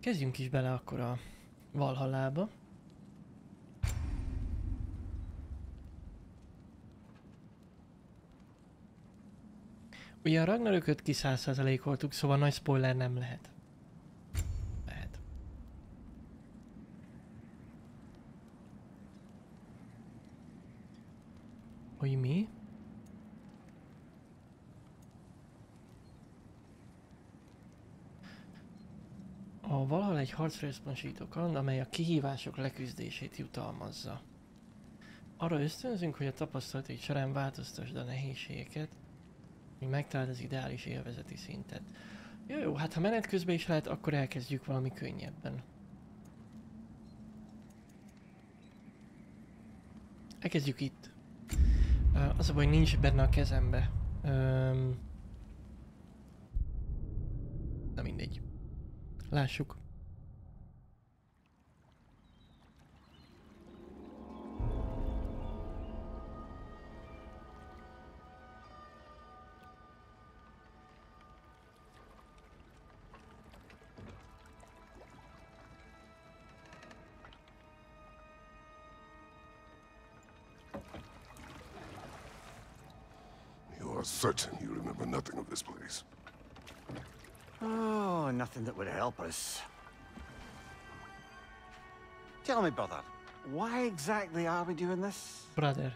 Kezdjünk is bele akkor a Valhallába. Ugye a Ragnarököt ki 100%-oltuk, szóval nagy spoiler nem lehet. Lehet. Hogy mi? A valahol egy harcresponsító kaland, amely a kihívások leküzdését jutalmazza. Arra ösztönzünk, hogy a tapasztalatai során változtasd a nehézségeket, hogy megtaláld az ideális élvezeti szintet. Jó, jó, hát ha menet közben is lehet, akkor elkezdjük valami könnyebben. Elkezdjük itt. Az a baj, nincs benne a kezembe. Um, na mindegy. Lássuk. Nothing that would help us. Tell me, brother, why exactly are we doing this? Brother.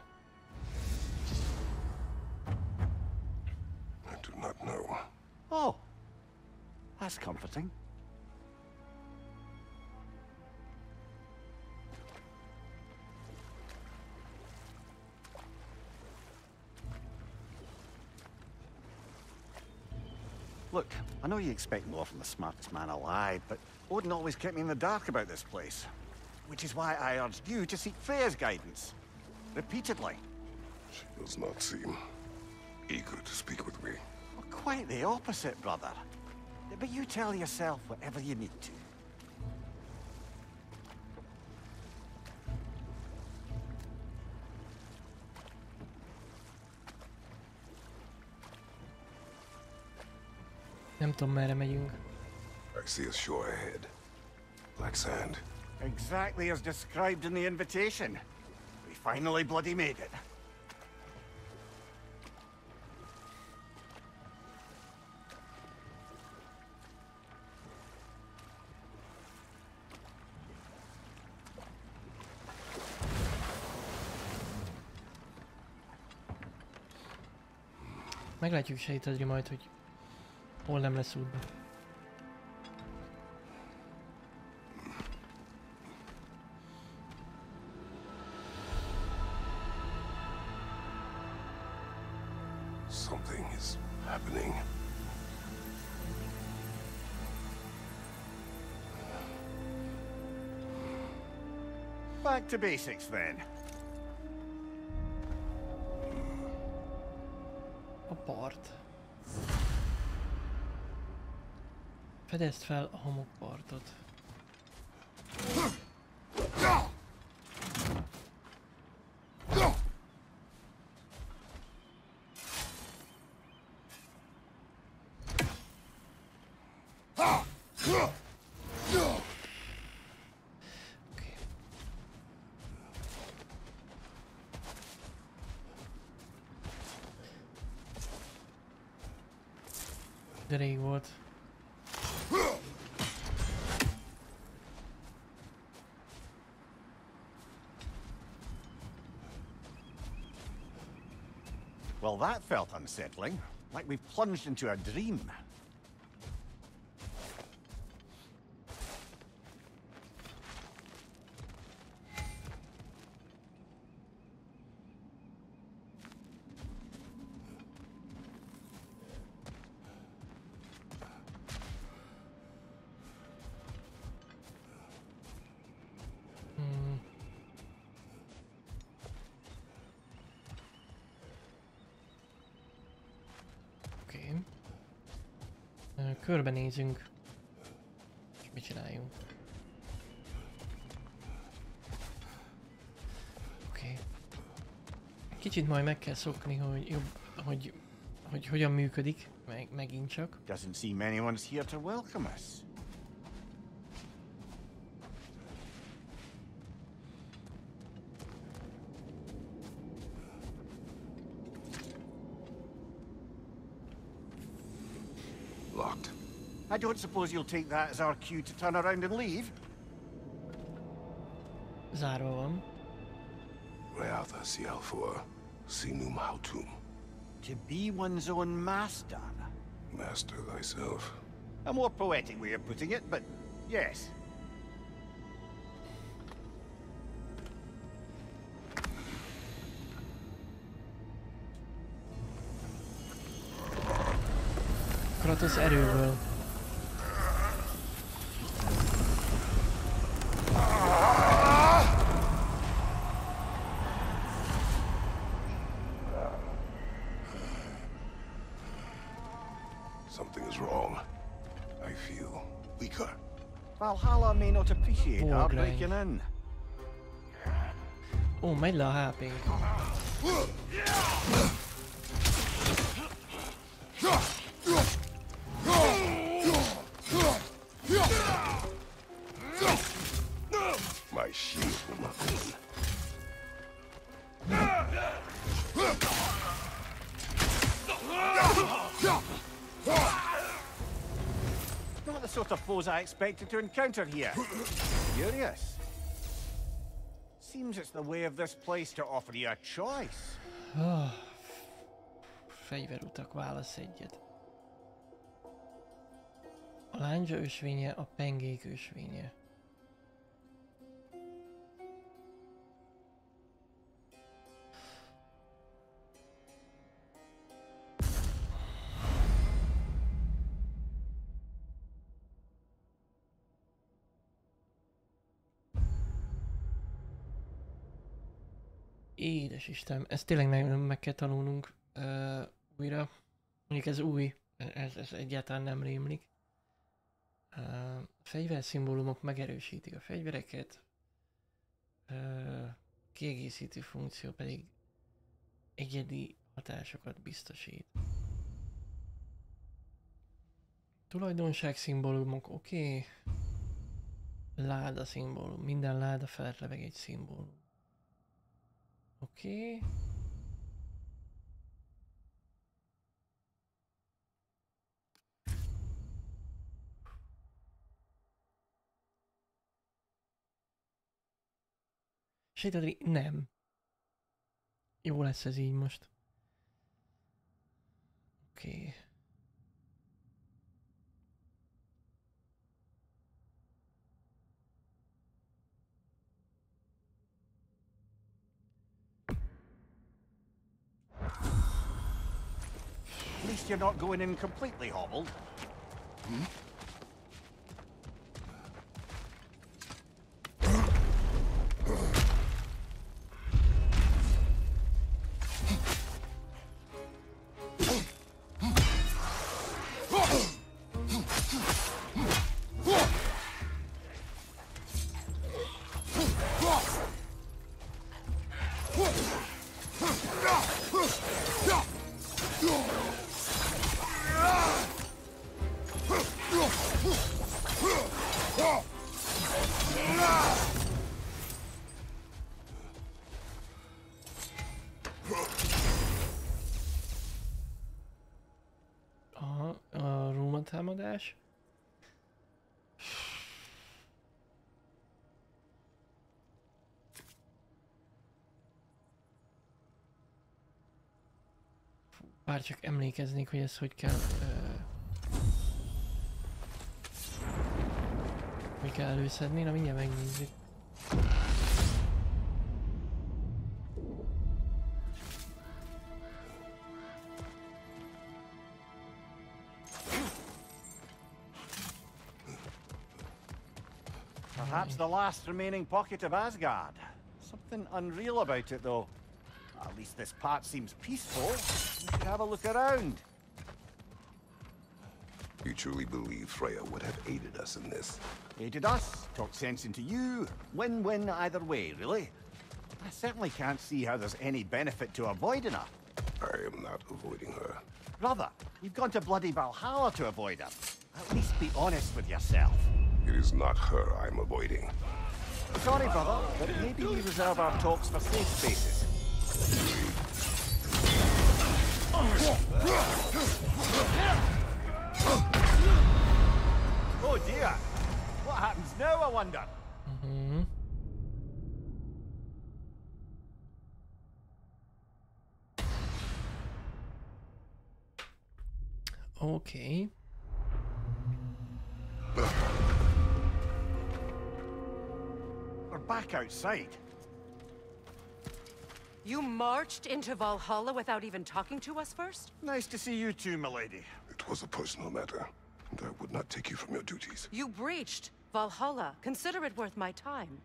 I do not know. Oh, that's comforting. Know you expect more from the smartest man alive, but Odin always kept me in the dark about this place. Which is why I urged you to seek Freya's guidance. Repeatedly. She does not seem eager to speak with me. Well, quite the opposite, brother. But you tell yourself whatever you need to. Nem tudom merre megyünk. I see a shore ahead. Black sand. Exactly as described in the invitation. We finally bloody made it. Meglátjuk sejtedri majd, hogy hol nem lesz útba. Something is happening. Back to basics then. A Fedezd fel a homokpartot. That felt unsettling. Like we've plunged into a dream. Körbenézünk. És mit csináljunk? Oké. Kicsit majd meg kell szokni, hogy jobb, hogy, hogy hogyan működik, meg, megint csak. Doesn't seem anyone's here to welcome us. Don't suppose you'll take that as our cue to turn around and leave? Zárva van. Reatha Sialfua, Sinum Hautum. To be one's own master. Master thyself. A more poetic way of putting it, but yes. Kratos erőből. Vågregn. Oh my love, happy. Foes I expected to encounter here. Curious. Seems it's the way of this place to offer you a choice. Fegyverutak, válasz egyet. A lándzsa ösvénye, a pengék ösvénye. Édes Istenem, ezt tényleg meg, meg kell tanulnunk uh, újra. Mondjuk ez új, ez, ez egyáltalán nem rémlik. Uh, fegyverszimbólumok megerősítik a fegyvereket, uh, kiegészítő funkció pedig egyedi hatásokat biztosít. Tulajdonság szimbólumok, oké. Okay. Láda szimbólum, minden láda felreveg egy szimbólum. Oké. Sétadri, nem. Jó lesz ez így most. Oké. Okay. At least you're not going in completely hobbled. Aha, Bár csak emlékeznék, hogy ezt hogy kell... Uh, kell előszedni, na mindjárt megnézzük. Perhaps the last remaining pocket of Asgard. Something unreal about it, though. At least this part seems peaceful. Should have a look around. You truly believe Freya would have aided us in this? Aided us, talked sense into you. Win-win either way, really. I certainly can't see how there's any benefit to avoiding her. I am not avoiding her. Brother, you've gone to bloody Valhalla to avoid her. At least be honest with yourself. It is not her I'm avoiding. Sorry, brother, but maybe we reserve our talks for safe spaces. Oh dear. What happens now, I wonder? Mm -hmm. Okay. We're back outside. You marched into Valhalla without even talking to us first? Nice to see you too, milady. It was a personal matter, and I would not take you from your duties. You breached Valhalla. Consider it worth my time.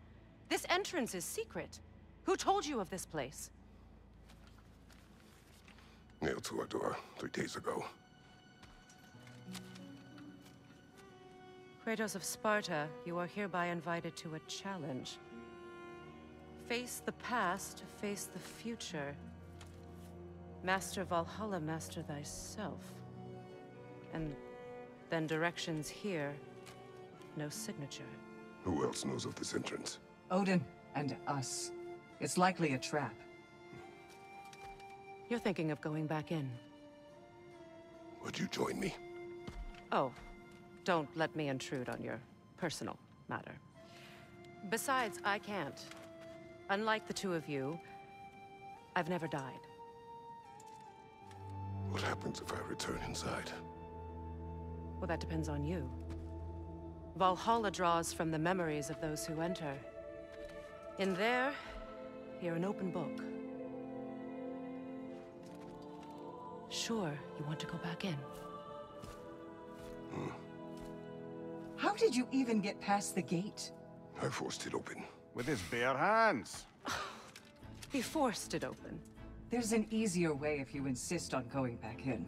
This entrance is secret. Who told you of this place? Nailed to our door three days ago. Kratos of Sparta, you are hereby invited to a challenge. Face the past, face the future. Master Valhalla, master thyself. And then directions here, no signature. Who else knows of this entrance? Odin and us. It's likely a trap. You're thinking of going back in. Would you join me? Oh, don't let me intrude on your personal matter. Besides, I can't. Unlike the two of you, I've never died. What happens if I return inside? Well, that depends on you. Valhalla draws from the memories of those who enter. In there, you're an open book. Sure, you want to go back in. Hmm. How did you even get past the gate? I forced it open. With his bare hands. He forced it open. There's an easier way if you insist on going back in.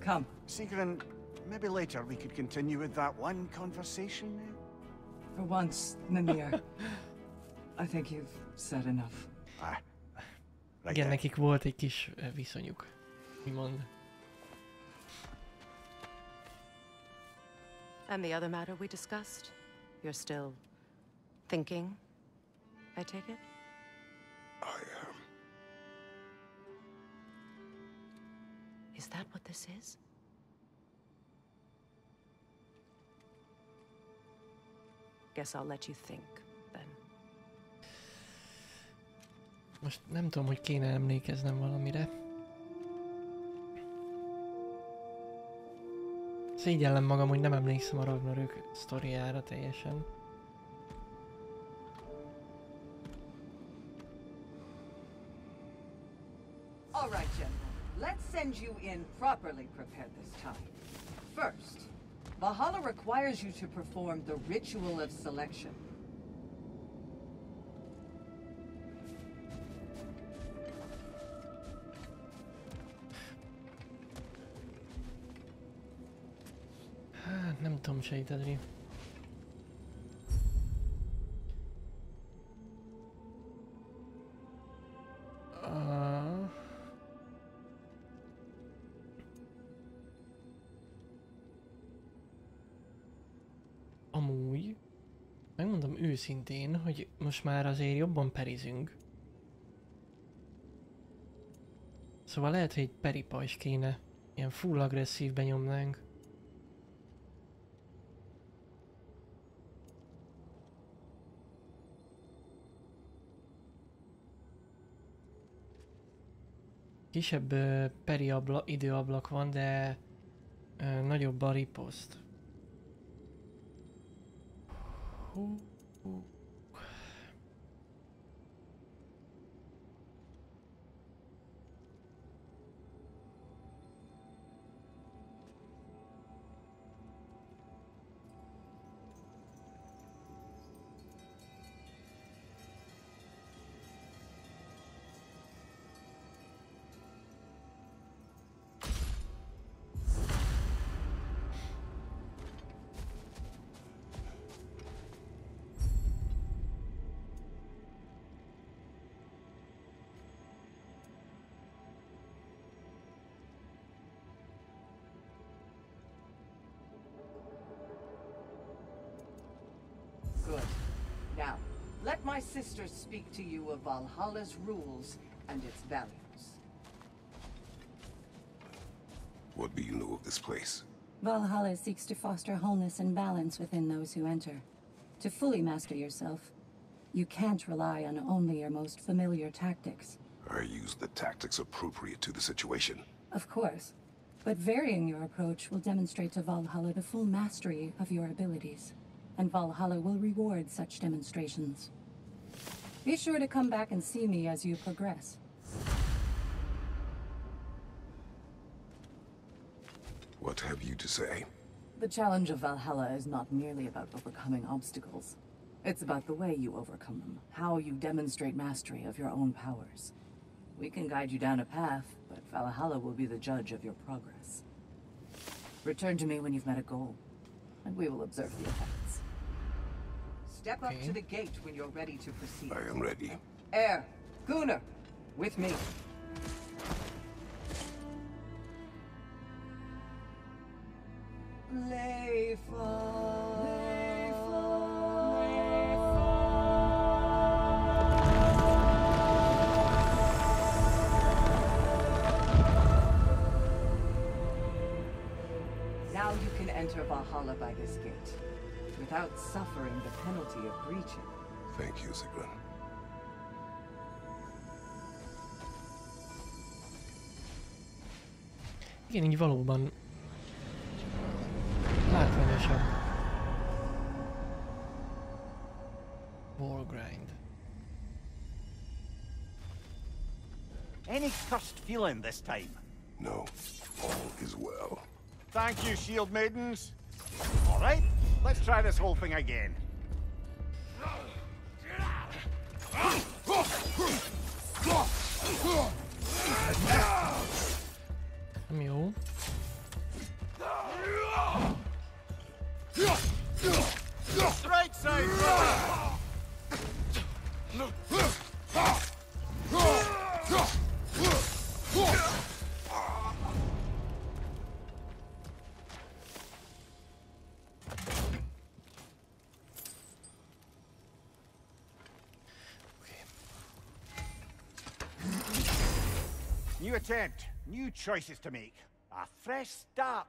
Come, Sigrun, maybe later we could continue with that one conversation then? for once, Mimir. I think you've said enough. Ah. Right Igen, then. nekik volt egy kis ö, viszonyuk. Mond. And the other matter we discussed? You're still thinking, I take it? I am. Is that what this is? Guess I'll let you think, then. Most nem tudom, hogy kéne emlékeznem valamire. Szégyellem magam, hogy nem emlékszem a Ragnarök sztoriára teljesen. Send you in properly prepared this time. First, Valhalla requires you to perform the ritual of selection. Nem tudom segíteni. Őszintén, hogy most már azért jobban perizünk. Szóval lehet, hogy egy peripajs kéne. Ilyen full agresszív benyomnánk. Kisebb ö, peri abla, időablak van, de nagyobb a riposzt. Hú, o my sister speak to you of Valhalla's rules and its values. What do you know of this place? Valhalla seeks to foster wholeness and balance within those who enter. To fully master yourself, you can't rely on only your most familiar tactics. I use the tactics appropriate to the situation. Of course, but varying your approach will demonstrate to Valhalla the full mastery of your abilities, and Valhalla will reward such demonstrations. Be sure to come back and see me as you progress. What have you to say? The challenge of Valhalla is not merely about overcoming obstacles. It's about the way you overcome them, how you demonstrate mastery of your own powers. We can guide you down a path, but Valhalla will be the judge of your progress. Return to me when you've met a goal, and we will observe the effects. Step up Okay. to the gate when you're ready to proceed. I am ready. Air, Gunnar, with me. Now you can enter Valhalla by this gate, without suffering the penalty of breaching. Thank you, Sigrun. Igen, így valóban látványosabb. Wargrind. Any cursed feeling this time? No, all is well. Thank you, shield maidens. All right, let's try this whole thing again. Nem jó. Right side, New attempt, new choices to make. A fresh start.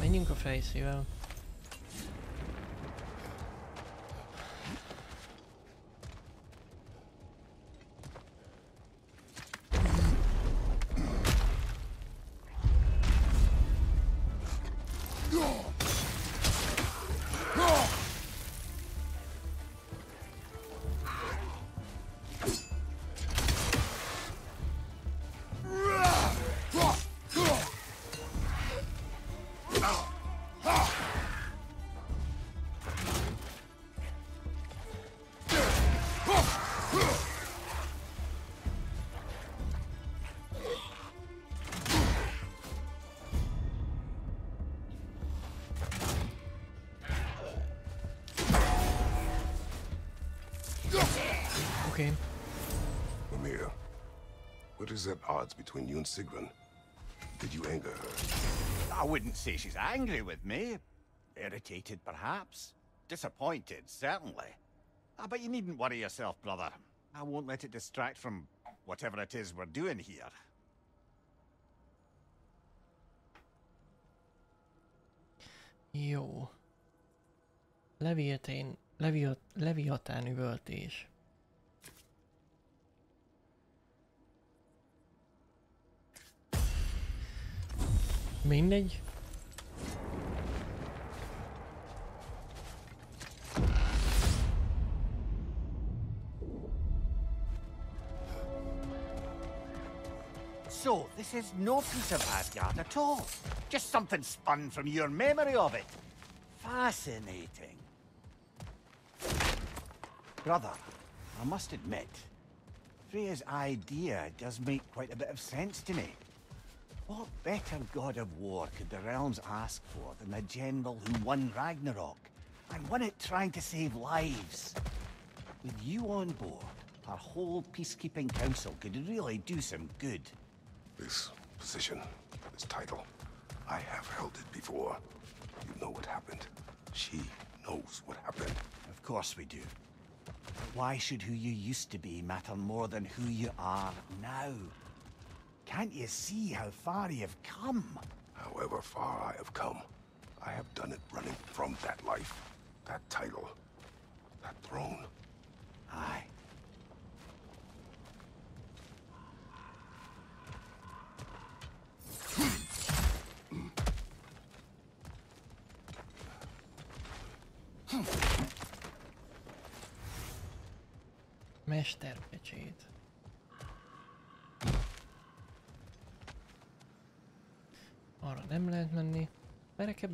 Menjünk a fejszével. Oké. Odds between you and Sigrun? Did you anger her? I wouldn't say she's angry with me. Irritated, perhaps. Disappointed, certainly. Ah, but you needn't worry yourself, brother. I won't let it distract from whatever it is we're doing here. Jó. Leviatán, leviat, leviatán üvöltés. Mindegy. So, this is no piece of Asgard at all. Just something spun from your memory of it. Fascinating. Brother, I must admit, Freya's idea does make quite a bit of sense to me. What better god of war could the realms ask for than the general who won Ragnarok, and won it trying to save lives? With you on board, our whole peacekeeping council could really do some good. This position, this title, I have held it before. You know what happened. She knows what happened. Of course we do. But Why should who you used to be matter more than who you are now? Can't you see how far you've come? However far I have come, I have done it running from that life, that title, that throne. Aye. Mesterpecsét. Arra nem lehet menni. Merre kell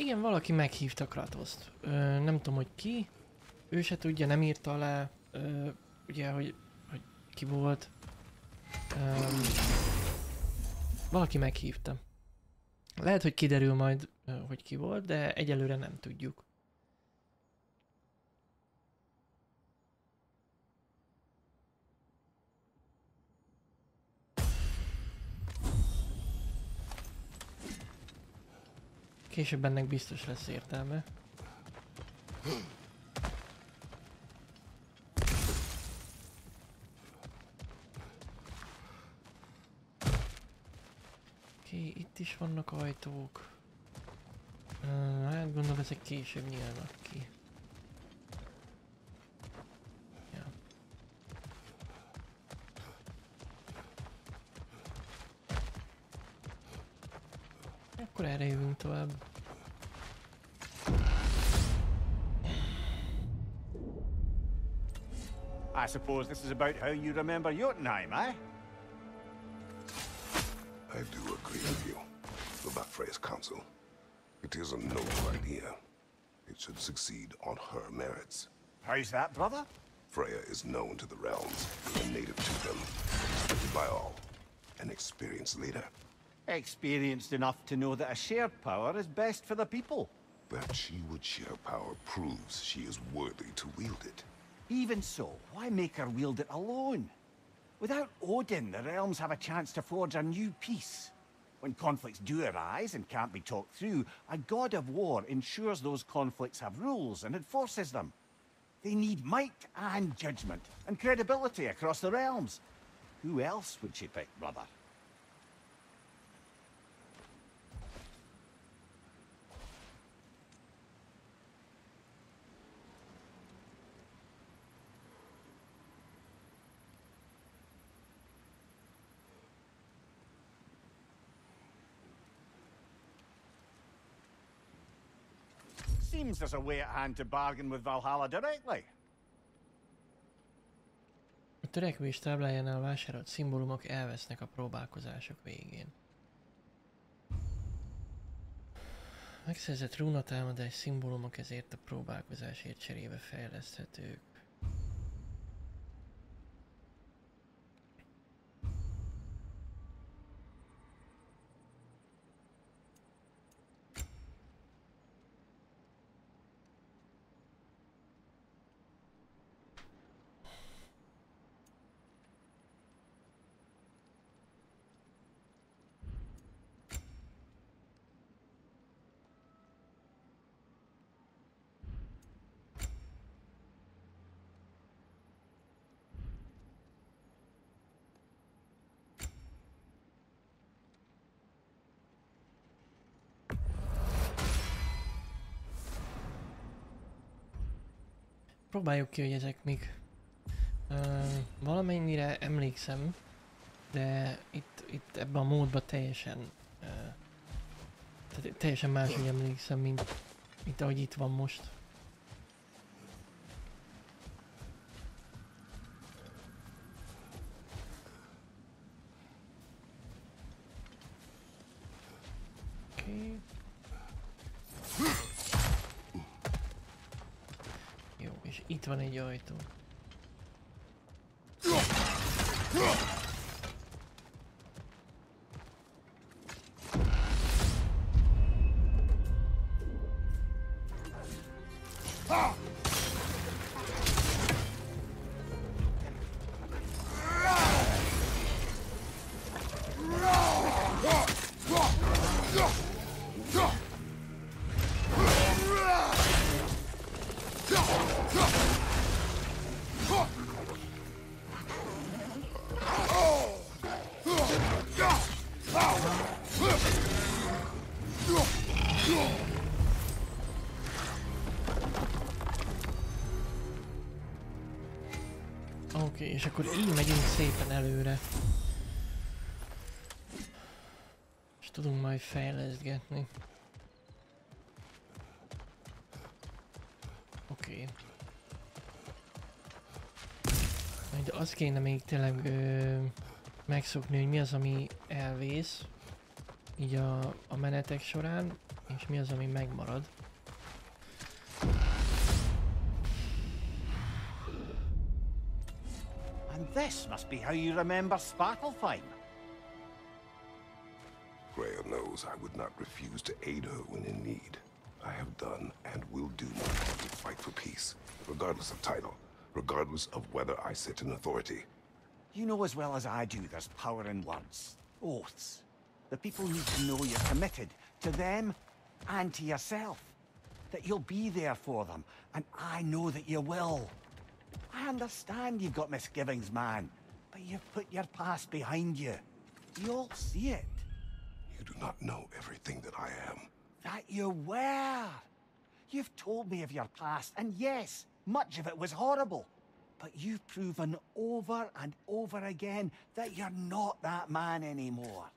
Igen, valaki meghívta Kratoszt. Ö, nem tudom, hogy ki. Ő se tudja, nem írta alá, ö, ugye, hogy, hogy ki volt. Ö, valaki meghívta. Lehet, hogy kiderül majd, hogy ki volt, de egyelőre nem tudjuk. Később ennek biztos lesz értelme. Oké, itt is vannak ajtók. Hát gondolom ezek később nyílnak ki. Suppose this is about how you remember Jotunheim, eh? I do agree with you about Freya's counsel. It is a noble idea. It should succeed on her merits. How's that, brother? Freya is known to the realms, a native to them, respected by all, an experienced leader. Experienced enough to know that a shared power is best for the people. That she would share power proves she is worthy to wield it. Even so, why make her wield it alone? Without Odin, the realms have a chance to forge a new peace. When conflicts do arise and can't be talked through, a god of war ensures those conflicts have rules and enforces them. They need might and judgment, and credibility across the realms. Who else would she pick, brother? Seems there's a way at hand to bargain with Valhalla directly. A törekvés táblájánál vásárolt szimbólumok elvesznek a próbálkozások végén. Megszerzett rúnatámadás szimbólumok ezért a próbálkozásért cserébe fejleszthetők. Próbáljuk ki, hogy ezek mik. Uh, valamennyire emlékszem, de itt, itt ebben a módban teljesen, uh, tehát teljesen máshogy emlékszem, mint, mint ahogy itt van most. Van egy ajtó. És akkor így megyünk szépen előre. És tudunk majd fejleszgetni. Oké. Okay. Majd azt kéne még tényleg ö, megszokni, hogy mi az, ami elvész. Így a, a menetek során, és mi az, ami megmarad. Be how you remember Sparklefine. Freya knows I would not refuse to aid her when in need. I have done and will do my part to fight for peace, regardless of title, regardless of whether I sit in authority. You know as well as I do there's power in words. Oaths. The people need to know you're committed to them and to yourself. That you'll be there for them, and I know that you will. I understand you've got misgivings, man, you've put your past behind you. We all see it. You do not know everything that I am. That you were. You've told me of your past, and yes, much of it was horrible. But you've proven over and over again that you're not that man anymore.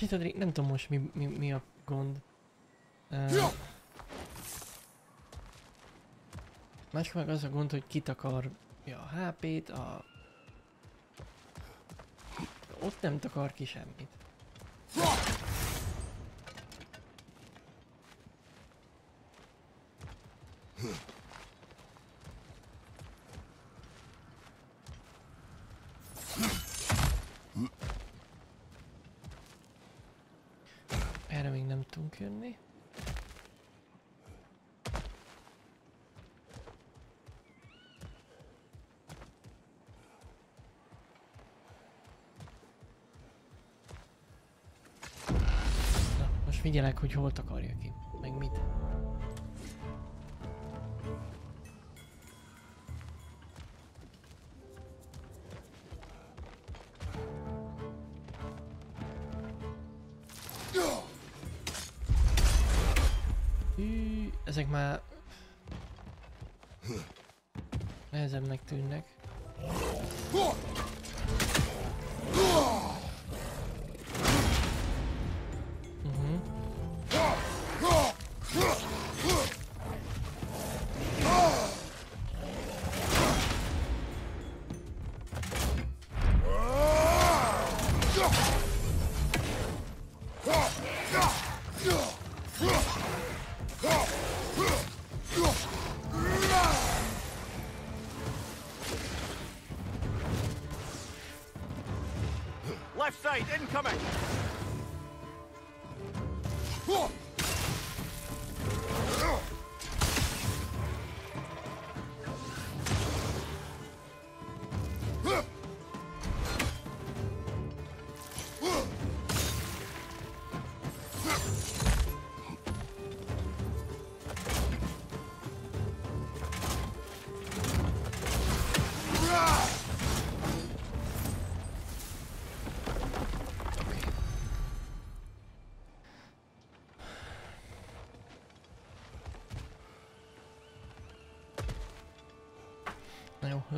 És itt nem tudom most mi, mi, mi a gond. Uh, másik meg az a gond, hogy kitakarja a HP-t, a... Ott nem takar ki semmit. Erre figyelek, hogy hol takarja ki, meg mit. Hű, ezek már nehezebbnek tűnnek.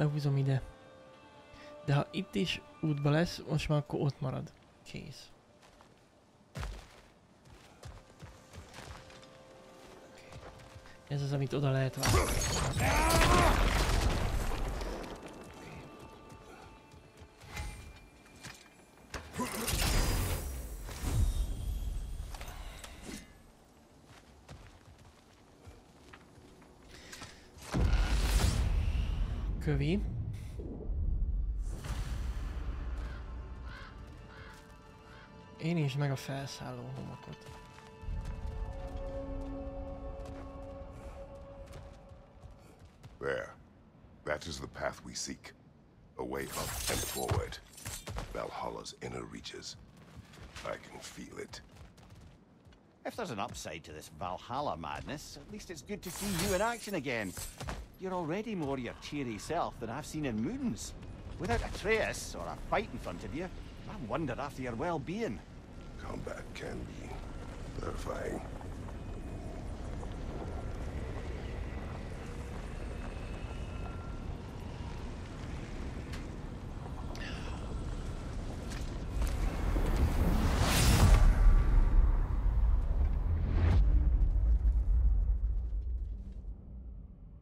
Lehúzom ide. De ha itt is útba lesz, most már akkor ott marad. Kész. Ez az, amit oda lehet vágni. Én is meg a felszálló homokot. There. That is the path we seek. A way up and forward. Valhalla's inner reaches. I can feel it. If there's an upside to this Valhalla madness, at least it's good to see you in action again. You're already more your cheery self than I've seen in moons. Without Atreus or a fight in front of you, I wonder after your well-being. Can be terrifying.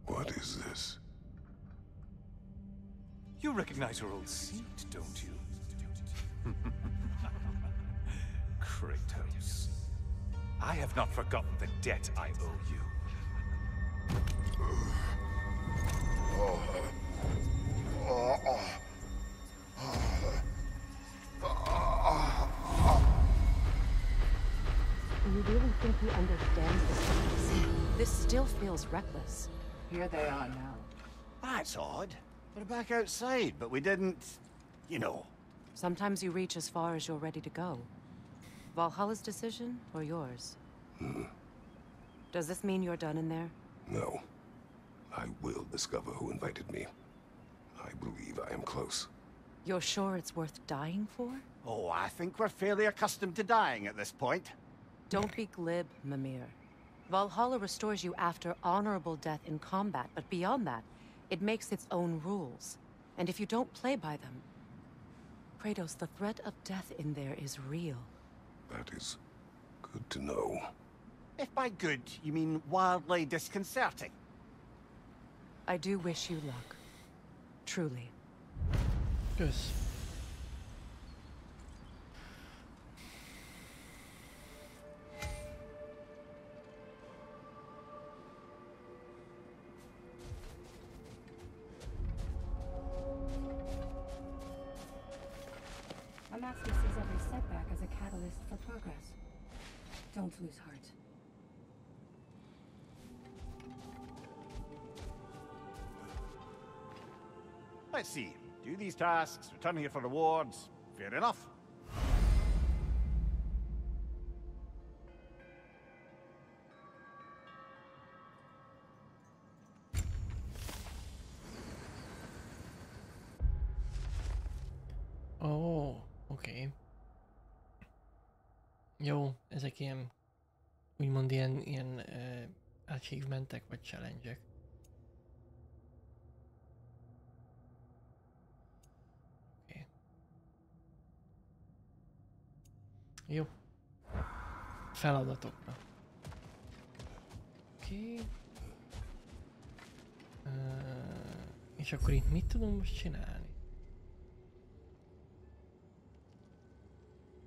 What is this? You recognize your old seat, don't you? Have not forgotten the debt I owe you. Do you really think he understands this? This still feels reckless. Here they are now. That's odd. We're back outside, but we didn't... You know. Sometimes you reach as far as you're ready to go. Valhalla's decision, or yours? Mm-hmm. Does this mean you're done in there? No. I will discover who invited me. I believe I am close. You're sure it's worth dying for? Oh, I think we're fairly accustomed to dying at this point. Don't be glib, Mimir. Valhalla restores you after honorable death in combat, but beyond that, it makes its own rules. And if you don't play by them... Kratos, the threat of death in there is real. That is good to know. If by good, you mean wildly disconcerting. I do wish you luck. Truly. Yes. A sees every setback as a catalyst for progress. Don't lose heart. Let's see. Do these tasks, return here for rewards. Fair enough. Oh. Okay. Jó, ezek ilyen, úgymond ilyen, ilyen uh, achievementek vagy challenge-ek. Oké. Jó. Feladatokra. Oké. Ö, és akkor itt mit tudunk most csinálni?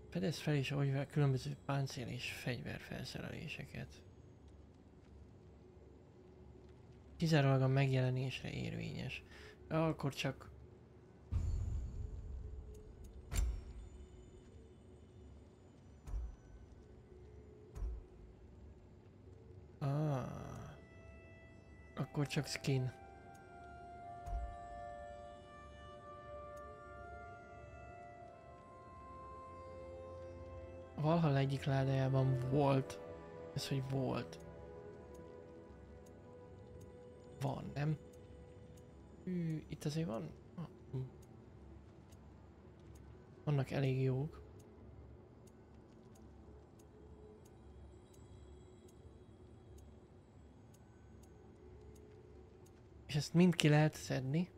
Fedez fel és oldj különböző páncél és fegyver felszereléseket. Kizárólag a megjelenésre érvényes. Akkor csak... Akkor csak skin. Valahol egyik ládájában volt. Ez, hogy volt. Van, nem? Hű, itt azért van? Ah, hm. Vannak elég jók. És ezt mind ki lehet szedni.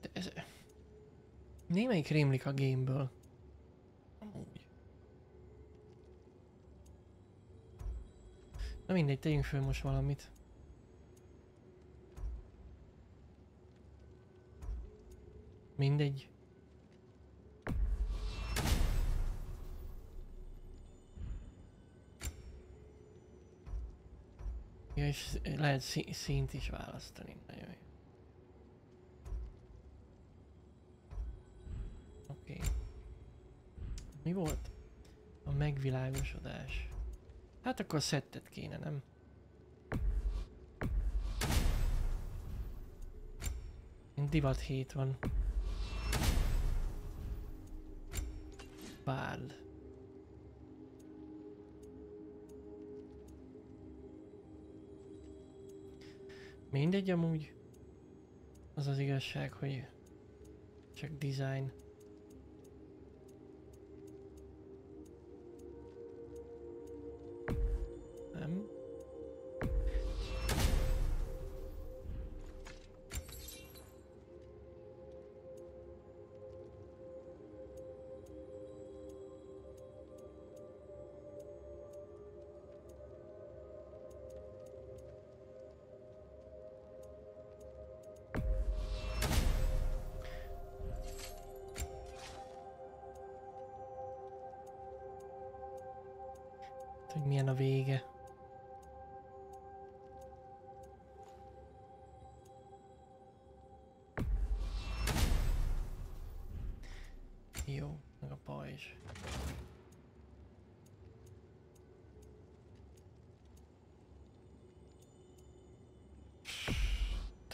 De ez... Némelyik rémlik a gameből. Amúgy. Na mindegy, tegyünk föl most valamit. Mindegy. És lehet színt is választani. Nagyon jó. Oké. Okay. Mi volt? A megvilágosodás. Hát akkor szettet kéne, nem? Divat hét van. Bárd. Mindegy amúgy. Az az igazság, hogy csak design.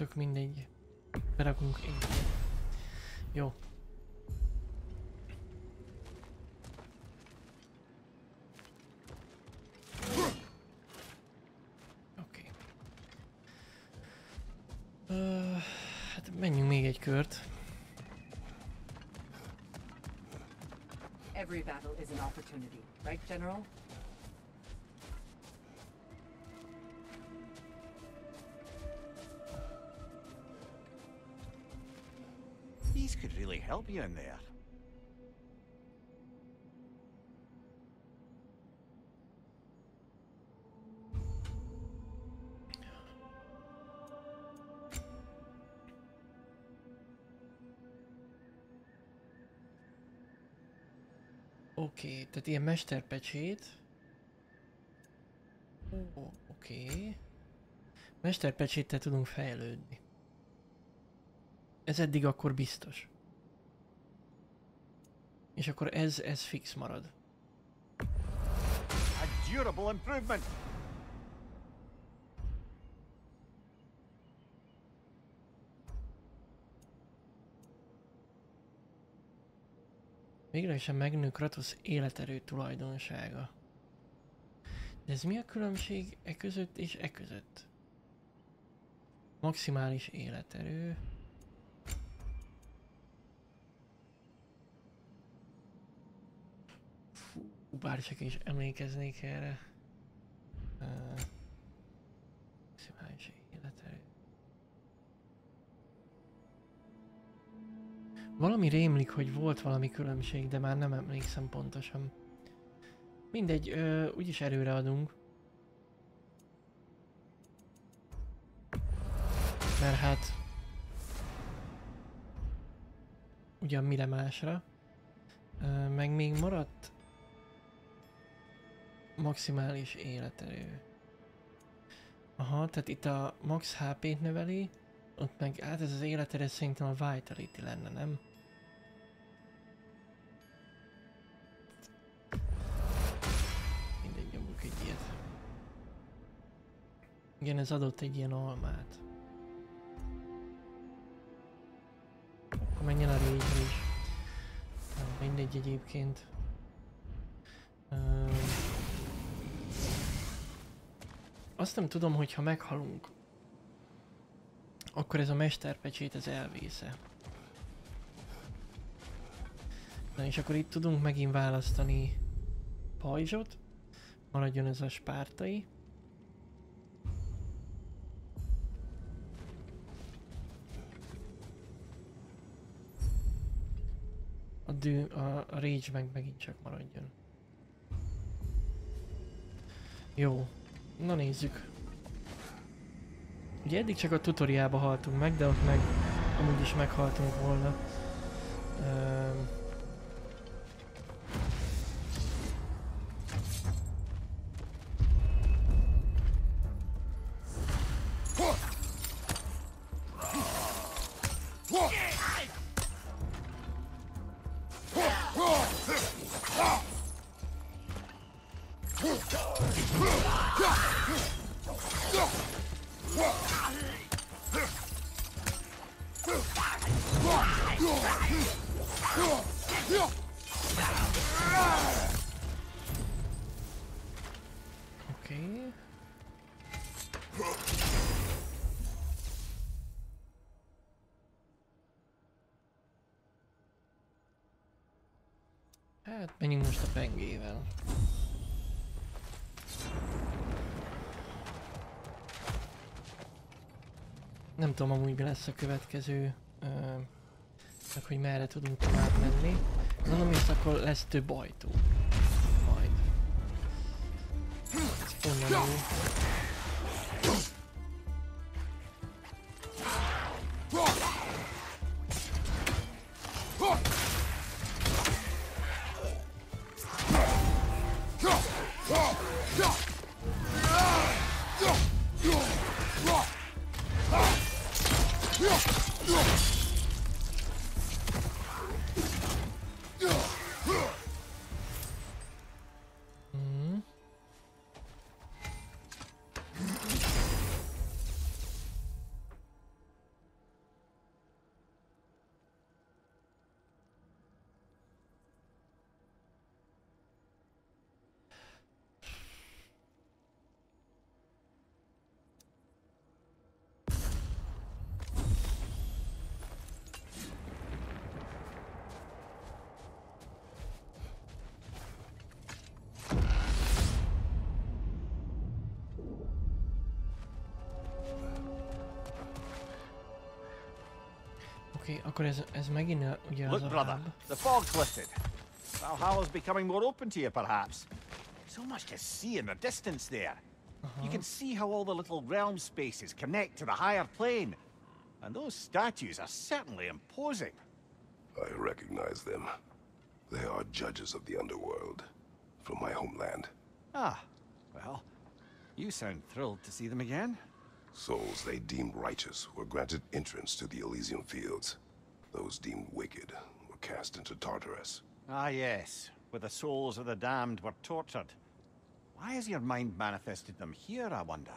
stuk minder. Ik ook nog Uh, hát Menjünk még egy kört. Every battle is an opportunity, right, General? Help you in there. Oké, okay, tehát ilyen mesterpecsét. Ó, oké. Okay. Mesterpecséttel tudunk fejlődni. Ez eddig akkor biztos. És akkor ez, ez fix marad. A durable improvement. Véglegesen megnő Kratos életerő tulajdonsága. De ez mi a különbség e között és e között? Maximális életerő. Bár csak is emlékeznék erre. Uh, maximális életerő. Valami rémlik, hogy volt valami különbség, de már nem emlékszem pontosan. Mindegy, ö, úgyis erőre adunk. Mert hát... Ugyan mire másra. Ö, meg még maradt... Maximális életerő. Aha, tehát itt a max HP-t növeli, ott meg, hát ez az életerő szerintem a Vitality lenne, nem? Mindegy, nyomjuk egy ilyet. Igen, ez adott egy ilyen almát. Akkor menjen a rage is. Mindegy egyébként. Azt nem tudom, hogy ha meghalunk, akkor ez a mesterpecsét ez elvésze. Na és akkor itt tudunk megint választani pajzsot, maradjon ez a spártai. A, dű, a, rage meg megint csak maradjon. Jó, na nézzük. Ugye eddig csak a tutoriába haltunk meg, de ott meg amúgy is meghaltunk volna. Um, Nem tudom amúgy mi lesz a következő, ö, hogy merre tudunk tovább menni. Mondom, és akkor lesz több ajtó. Majd. Ez. Oké, okay, akkor ez, ez megint a, ugye az Look, a brother, hub. the fog's lifted. Valhalla's becoming more open to you, perhaps. So much to see in the distance there. You can see how all the little realm spaces connect to the higher plane. And those statues are certainly imposing. I recognize them. They are judges of the underworld. From my homeland. Ah, well, you sound thrilled to see them again. Souls they deemed righteous were granted entrance to the Elysium fields. Those deemed wicked were cast into Tartarus. Ah, yes, where the souls of the damned were tortured. Why has your mind manifested them here, I wonder?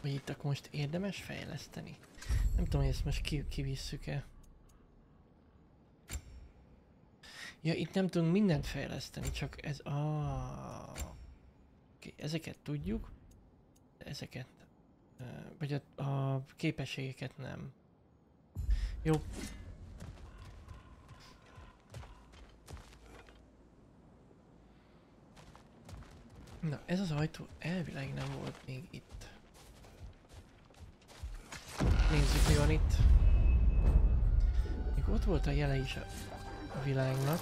Hogy itt akkor most érdemes fejleszteni? Nem tudom, hogy ezt most ki, kivisszük-e. Ja, itt nem tudunk mindent fejleszteni, csak ez... Ah, okay, ezeket tudjuk. ezeket. Vagy a, a képességeket nem. Jó. Na, ez az ajtó elvileg nem volt még itt. Nézzük, mi van itt. Még ott volt a jele is a, világnak.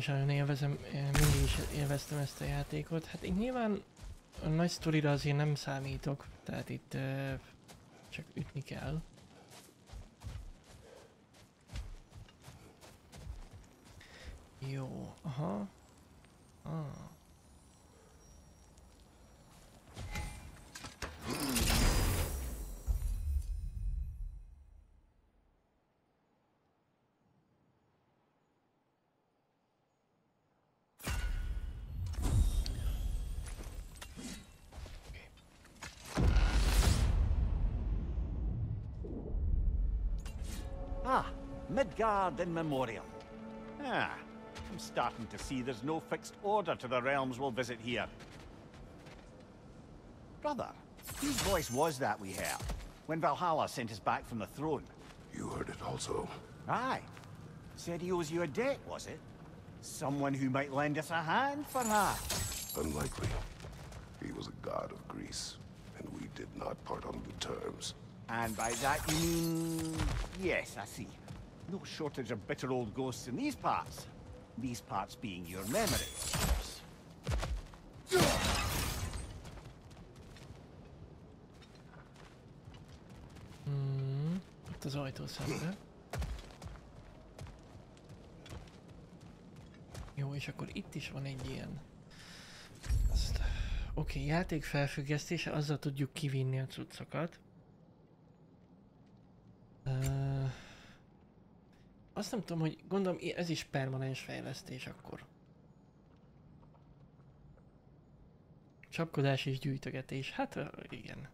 Is nagyon élvezem, eh, mindig is élveztem ezt a játékot. Hát én nyilván a nagy sztorira azért nem számítok, tehát itt uh, csak ütni kell. Midgard in memoriam. Ah, I'm starting to see there's no fixed order to the realms we'll visit here. Brother, whose voice was that we heard when Valhalla sent us back from the throne? You heard it also. Aye. Said he owes you a debt, was it? Someone who might lend us a hand, for perhaps? Unlikely. He was a god of Greece, and we did not part on good terms. And by that you mean... Yes, I see. No shortage of bitter old ghosts in these parts. These parts being your memory. Hmm, az ajtó szembe. Jó, és akkor itt is van egy ilyen. Oké, okay, játék felfüggesztése, azzal tudjuk kivinni a cuccokat. Uh, azt nem tudom, hogy gondolom ez is permanens fejlesztés akkor. Csapkodás és gyűjtögetés, hát igen.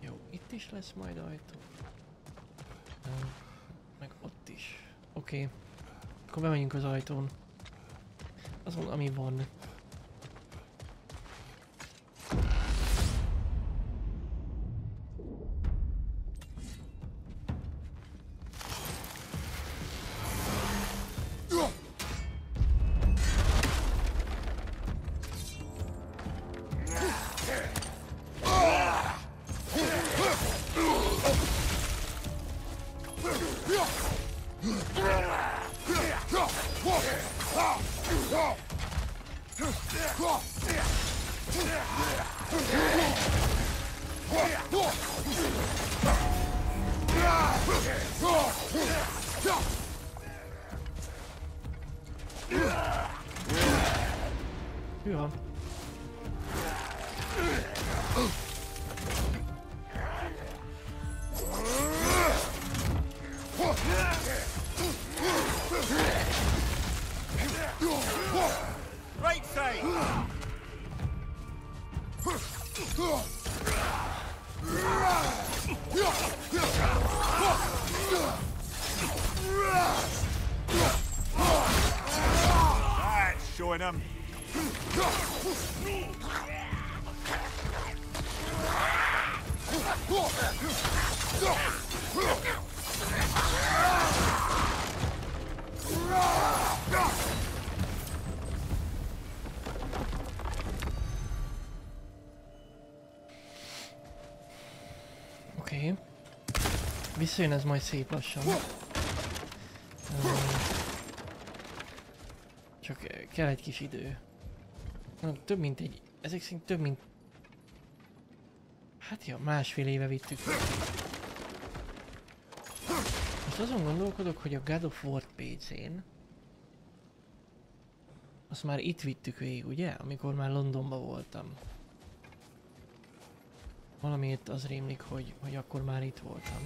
Jó, itt is lesz majd ajtó. Meg ott is. Oké. Okay. Akkor bemegyünk az ajtón. Also aus Ami geworden. Ne? Visszajön ez majd szép lassan. Csak kell egy kis idő. Na, több mint egy... Ezek szerint több mint... Hát ja, másfél éve vittük. Most azon gondolkodok, hogy a God of War PC-n... Azt már itt vittük végig, ugye? Amikor már Londonban voltam. Valamiért az rémlik, hogy, hogy akkor már itt voltam.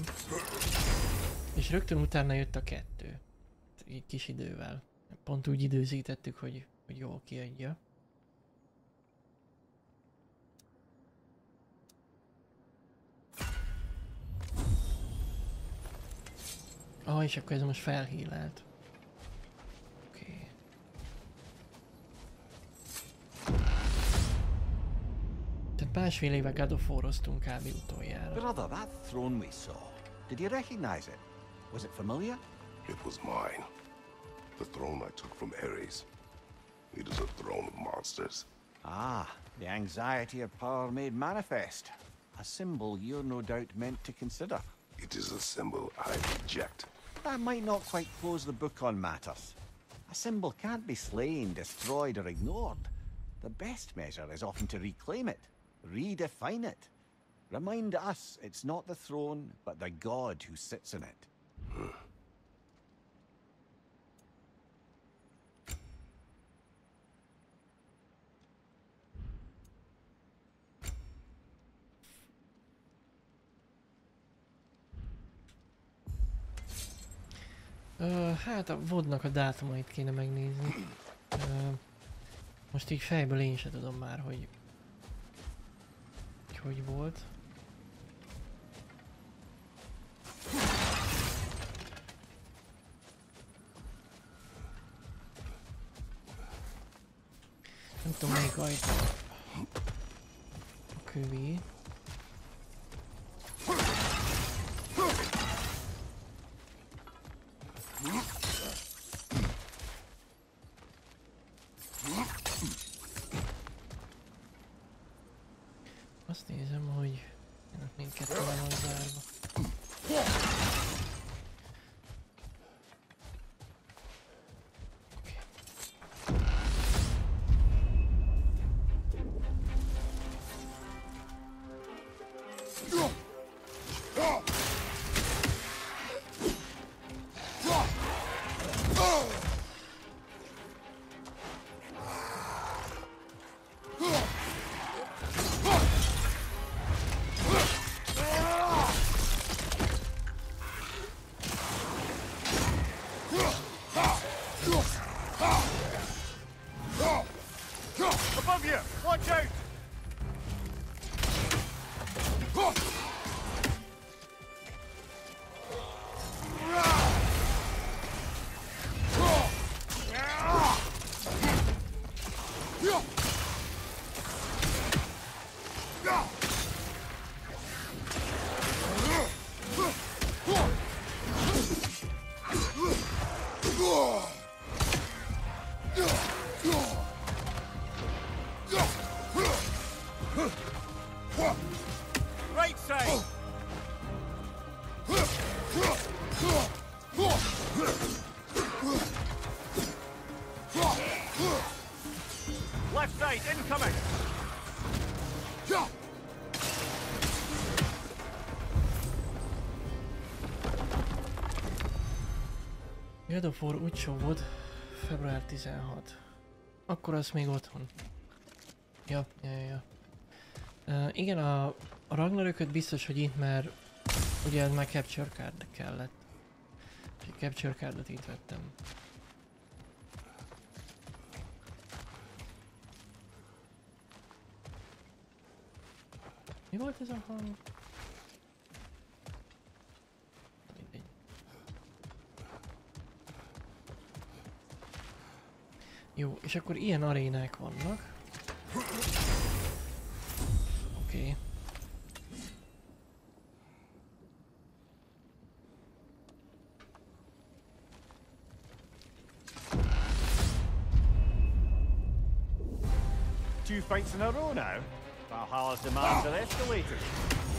És rögtön utána jött a kettő. Egy kis idővel. Pont úgy időzítettük, hogy, hogy jól kiadja. Ah, és akkor ez most felhílelt. Másfél éve God of War-oztunk kb. utoljára. Brother, that throne we saw, did you recognize it? Was it familiar? It was mine. The throne I took from Ares. It is a throne of monsters. Ah, the anxiety of power made manifest. A symbol you're no doubt meant to consider. It is a symbol I reject. That might not quite close the book on matters. A symbol can't be slain, destroyed, or ignored. The best measure is often to reclaim it, redefine it. Remind us it's not the throne, but the god who sits in it. Ö, hát a vodnak a dátumait kéne megnézni. Ö, most így fejből én se tudom már, hogy hogy, volt. Nem tudom melyik ajtó. A kövé. God of War volt, február 16. Akkor az még otthon. Ja, ja, ja. Uh, igen, a, Ragnarököt biztos, hogy itt, mert ugye már Capture Card kellett. A Capture Cardot itt vettem. És akkor ilyen arénák vannak. Oké. Okay. Two fights in a row now. Valhalla's demands are escalating.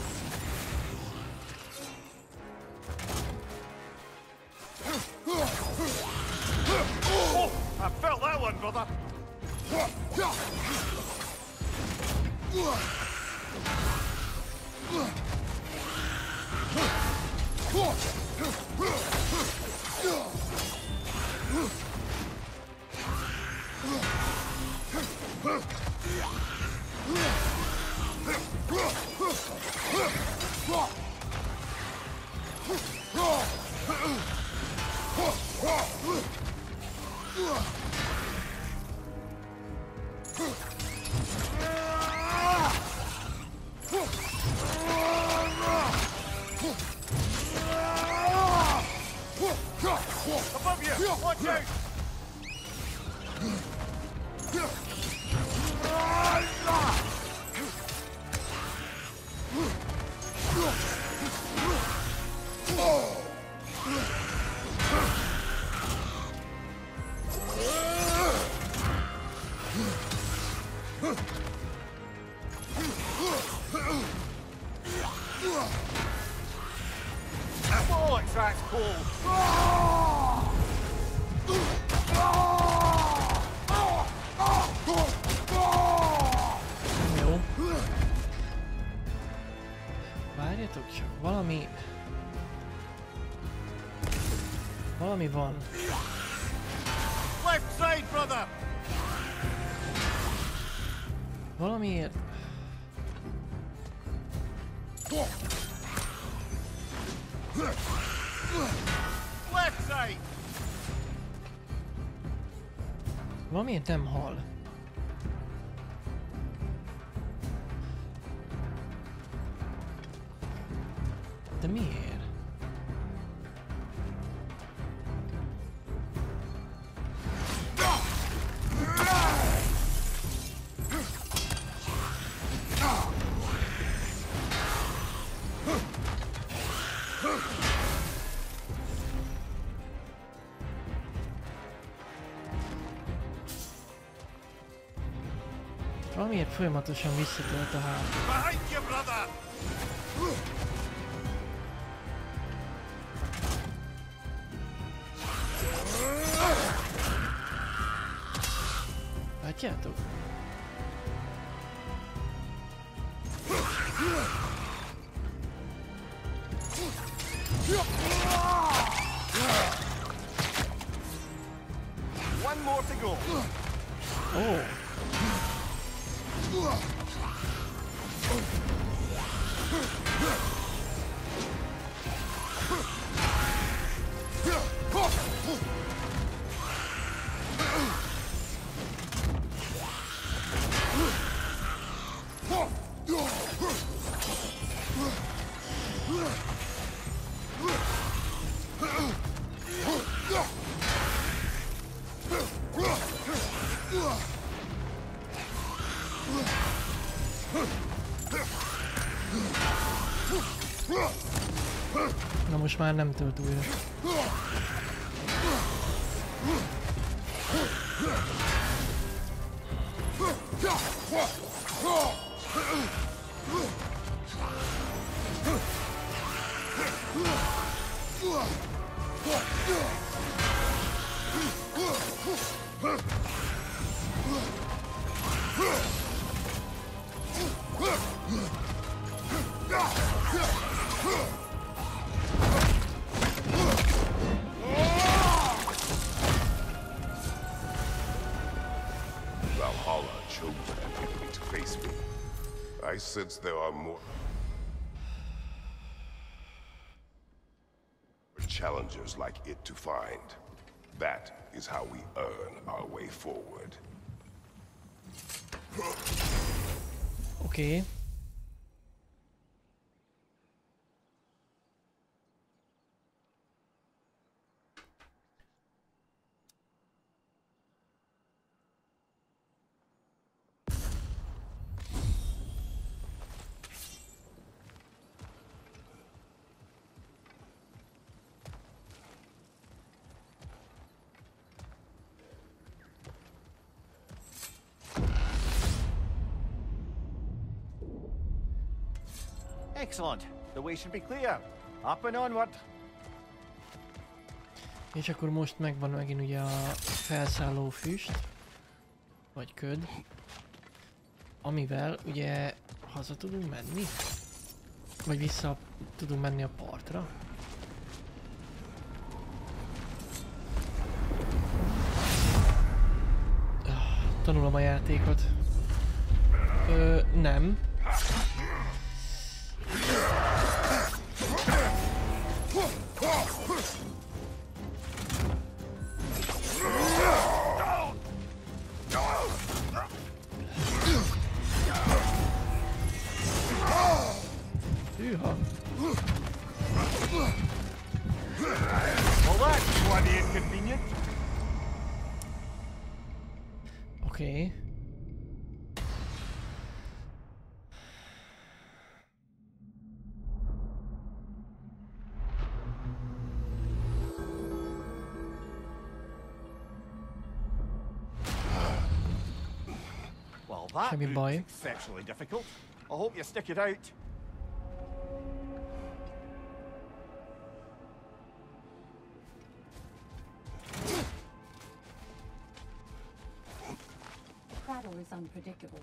Valamiért nem hal. Foi, Matheus Chamista, tenta errar. Most már nem tölt újra. I sense there are more challengers like it to find. That is how we earn our way forward. Okay. Excellent. The way should be clear. Up and onward. És akkor most megvan megint ugye a felszálló füst, vagy köd, amivel ugye haza tudunk menni, vagy vissza tudunk menni a partra. Ah, Tanulom a játékot. Ö, nem. Well, that's bloody inconvenient. Okay. Well, that proved baj. exceptionally difficult. I hope you stick it out. Prattle is unpredictable,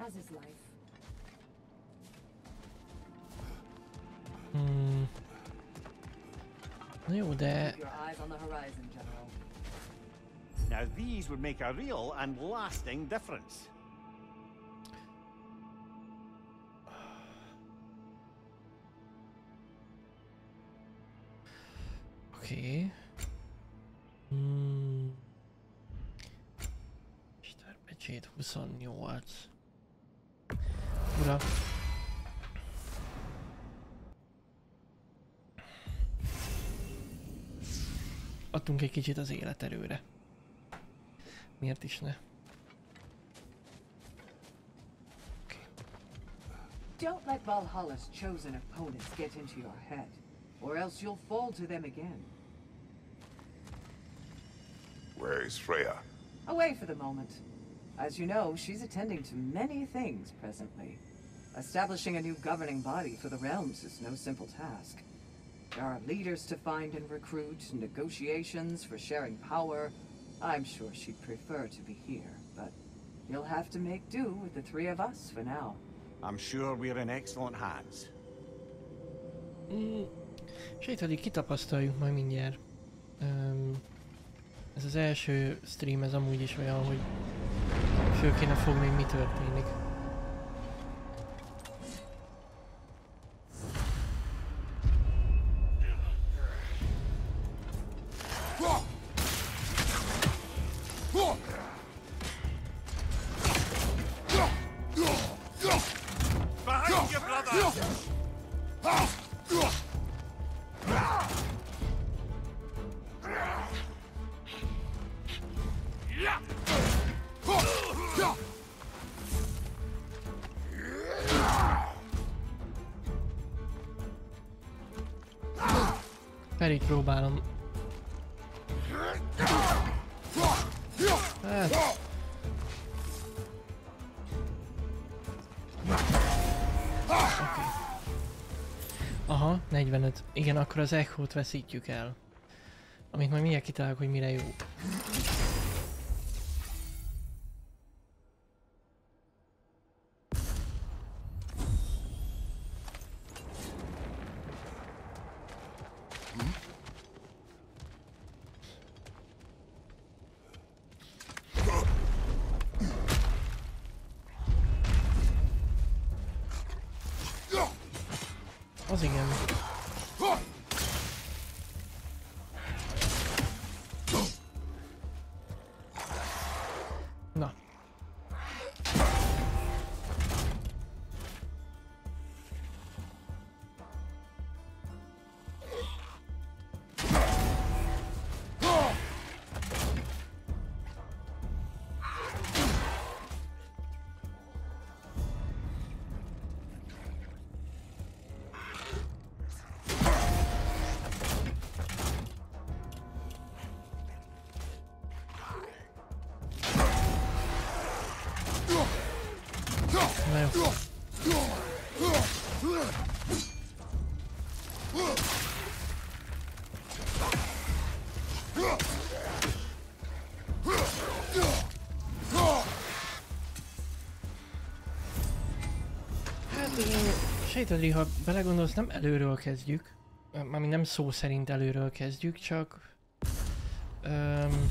as is life. Hmm. Na jó, de Keep your eyes on the horizon, General. Now, these would make a real and lasting difference. Okay. Mesterpecsét 28. Ura. Adtunk egy kicsit az életerőre. Miért is ne? Don't let Valhalla's chosen opponents get into your head, or else you'll fall to them again. Where is Freya? Away for the moment. As you know, she's attending to many things presently. Establishing a new governing body for the realms is no simple task. There are leaders to find and recruit, negotiations for sharing power. I'm sure she'd prefer to be here, but you'll have to make do with the three of us for now. I'm sure we're in excellent hands. Mm, sőt, addig kitapasztaljuk majd mindjárt. Um, ez az első stream, ez amúgy is olyan, hogy föl kéne fogni, mi történik. Akkor az echo-t veszítjük el. Amit majd mindjárt kitalálok, hogy mire jó. No. Sejtedri, ha belegondolsz, nem előről kezdjük. Mármint nem szó szerint előről kezdjük, csak... Um,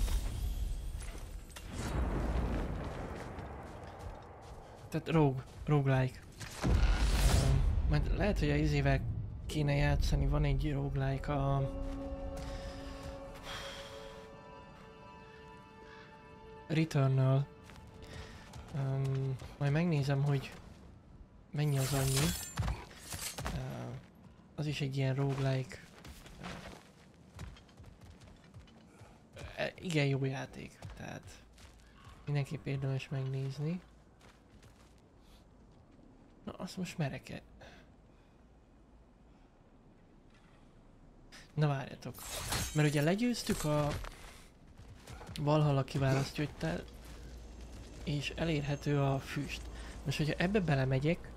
tehát rogue, roguelike. Um, majd lehet, hogy a izével kéne játszani, van egy roguelike a... Returnal. Um, majd megnézem, hogy mennyi az annyi. Uh, az is egy ilyen roguelike. Uh, igen jó játék, tehát mindenképp érdemes megnézni. Na, azt most merek-e? Na várjatok. Mert ugye legyőztük a Valhalla kiválasztjöttel, és elérhető a füst. Most, hogyha ebbe belemegyek,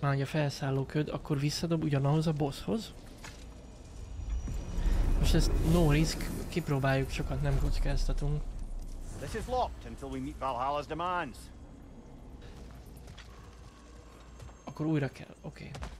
már hogy a felszálló köd, akkor visszadob ugyanahoz a bosshoz. Most ezt no risk, kipróbáljuk, sokat nem kockáztatunk. This is locked until we meet Valhalla's demands. Akkor újra kell, oké. Okay.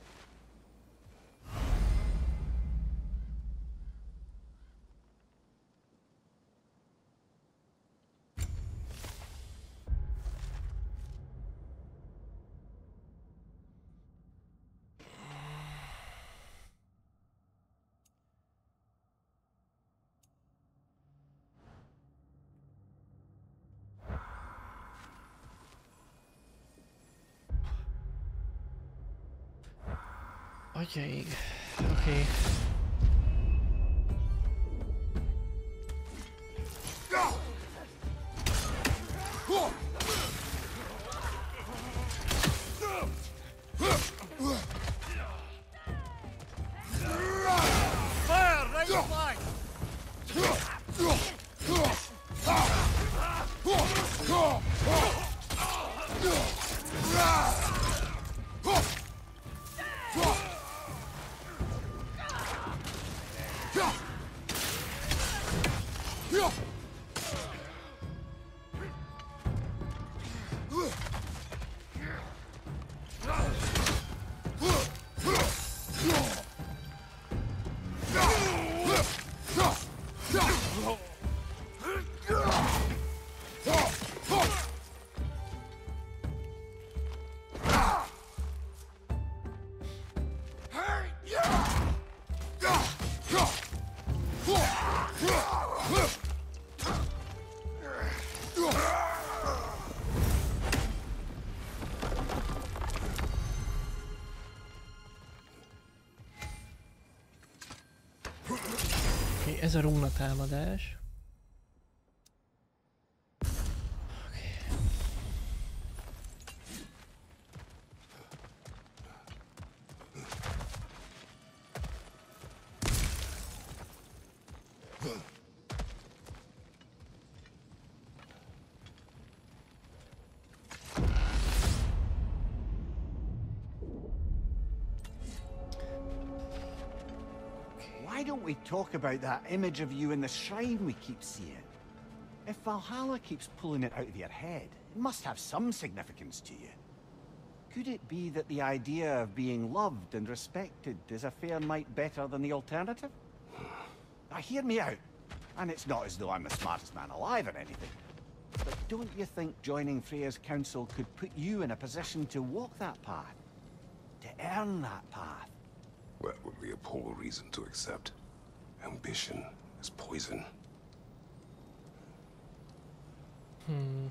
Okay, okay. Ez a rúna támadás. Talk about that image of you in the shrine we keep seeing. If Valhalla keeps pulling it out of your head, it must have some significance to you. Could it be that the idea of being loved and respected is a fair mite better than the alternative? Now hear me out. And it's not as though I'm the smartest man alive or anything. But don't you think joining Freya's council could put you in a position to walk that path? To earn that path? That would be a poor reason to accept. Ambition is poison. Hmm.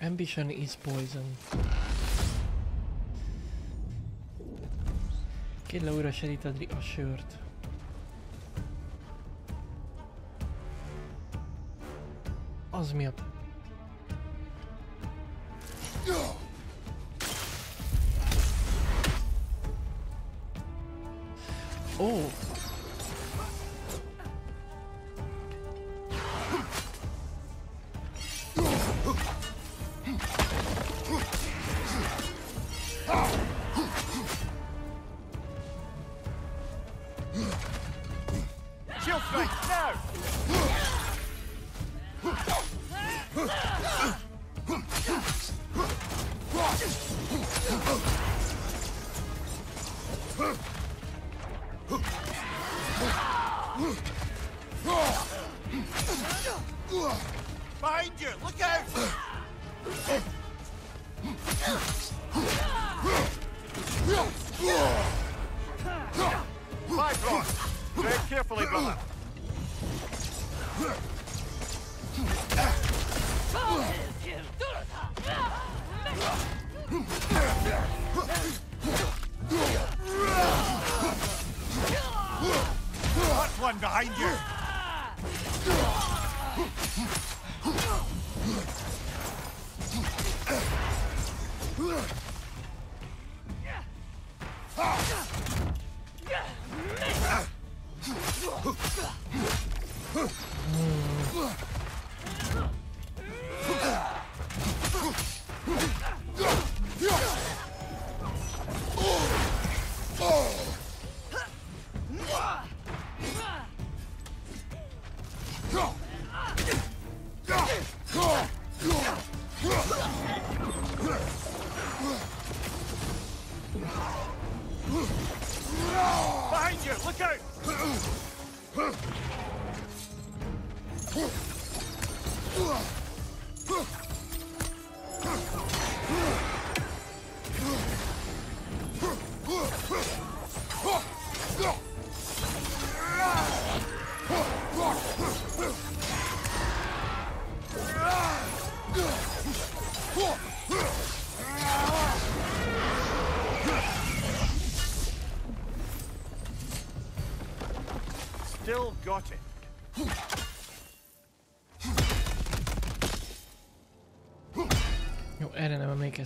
Ambition is poison. Kér le újra seríteni a sört. Az mi a... Oh.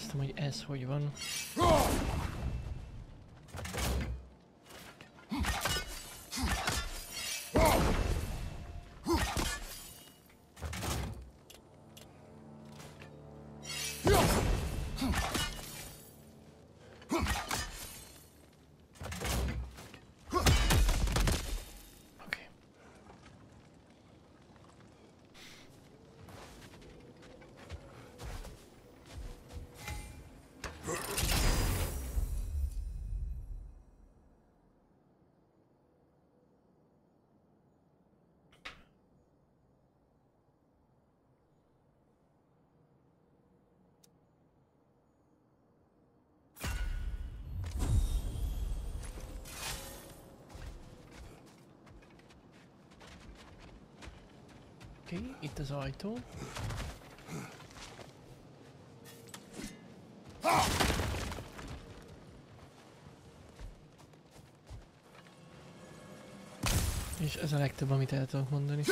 Emlékeztem, hogy ez hogy van. Oké, itt az ajtó. És ez a legtöbb, amit el tudok mondani.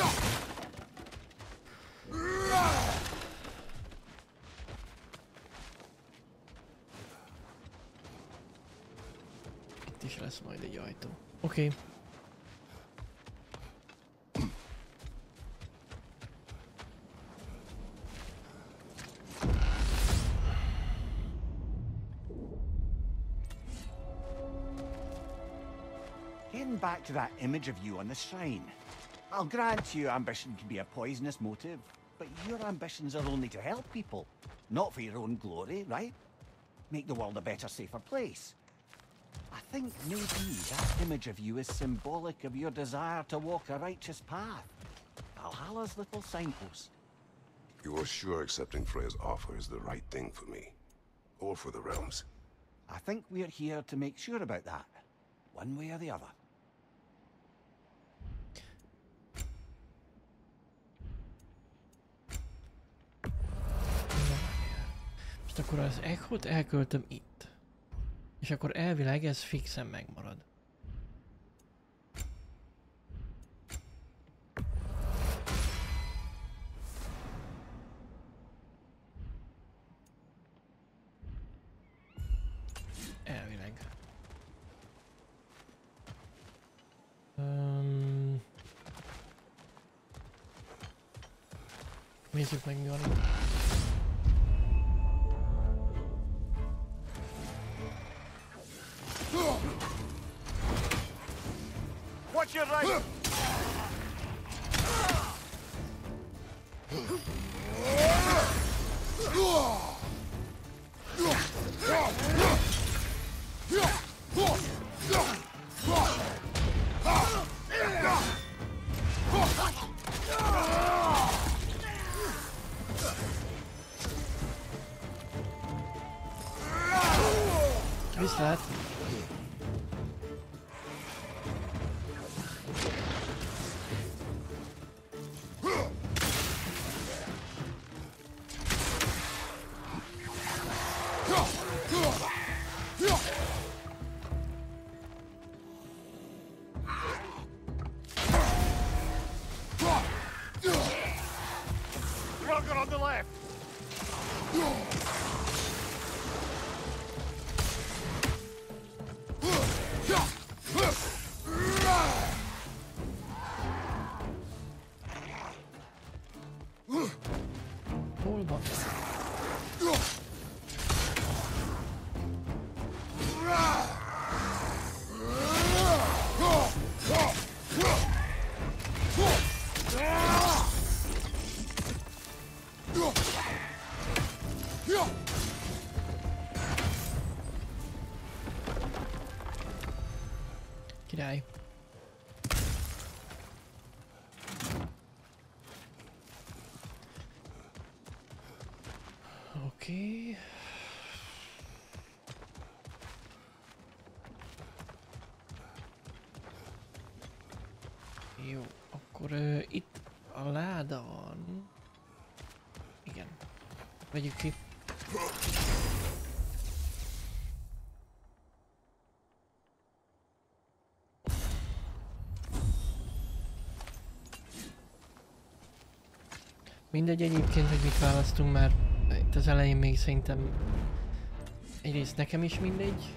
Itt is lesz majd egy ajtó. Oké. Okay. To that image of you on the shrine. I'll grant you ambition can be a poisonous motive, but your ambitions are only to help people, not for your own glory, right? Make the world a better, safer place. I think maybe that image of you is symbolic of your desire to walk a righteous path. Valhalla's little signpost. You are sure accepting Freya's offer is the right thing for me? Or for the realms? I think we're here to make sure about that, one way or the other. Akkor az Echo-t elköltöm itt. És akkor elvileg ez fixen megmarad. A láda van. Igen. Vegyük ki. Mindegy egyébként, hogy mit választunk, mert itt az elején még szerintem egyrészt nekem is mindegy.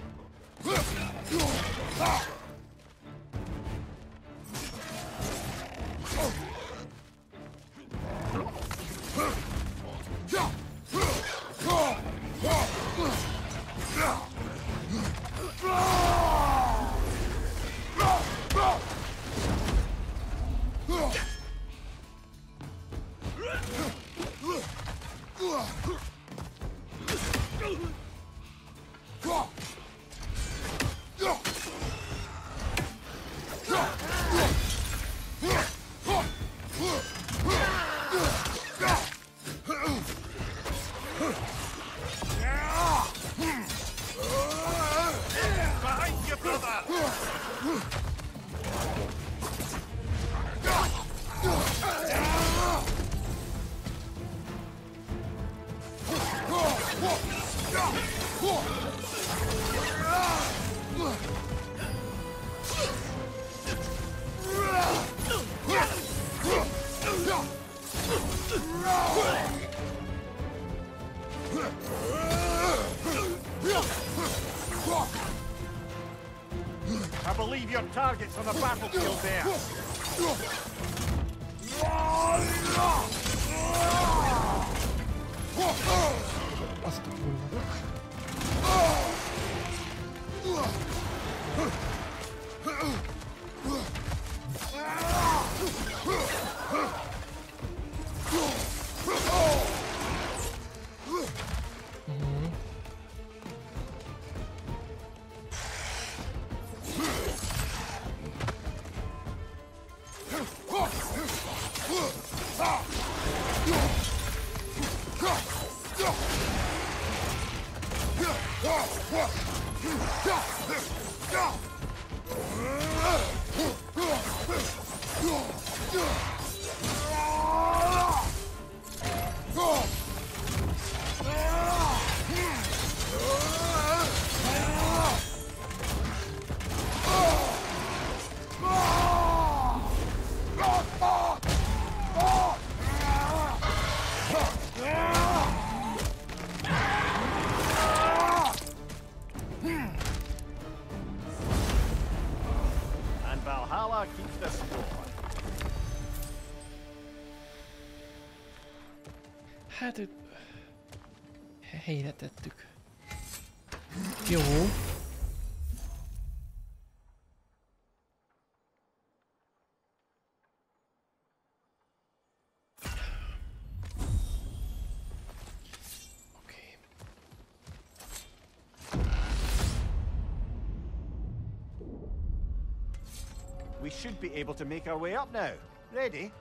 Should be able to make our way up now. Ready?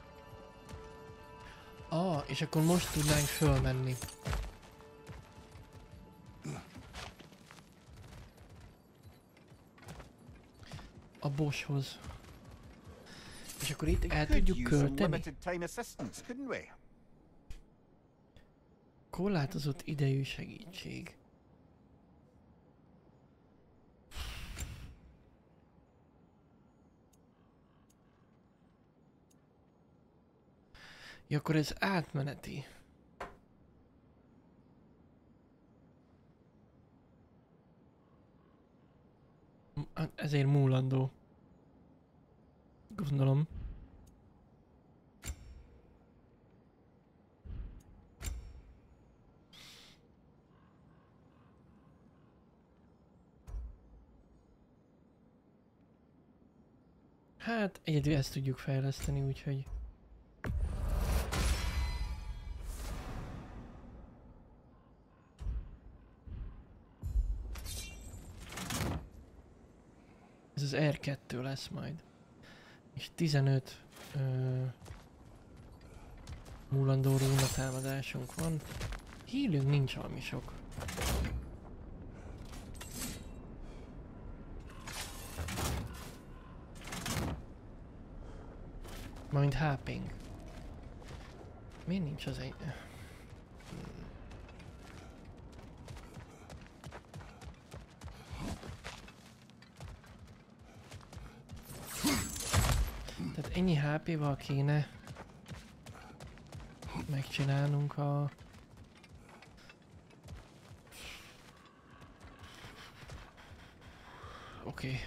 Ah, és akkor most tudnánk fölmenni. A boshoz. És akkor itt el tudjuk költeni? Korlátozott idejű segítség. Ja, akkor ez átmeneti. Hát Ezért múlandó. Gondolom. Hát egyedül ezt tudjuk fejleszteni, úgyhogy... Ez az R2 lesz majd. És 15 ö, múlandó rúna támadásunk van. Hílünk nincs valami sok. Mármint HP-nk. Miért nincs az egy... HP-val kéne megcsinálnunk a... Oké. Okay.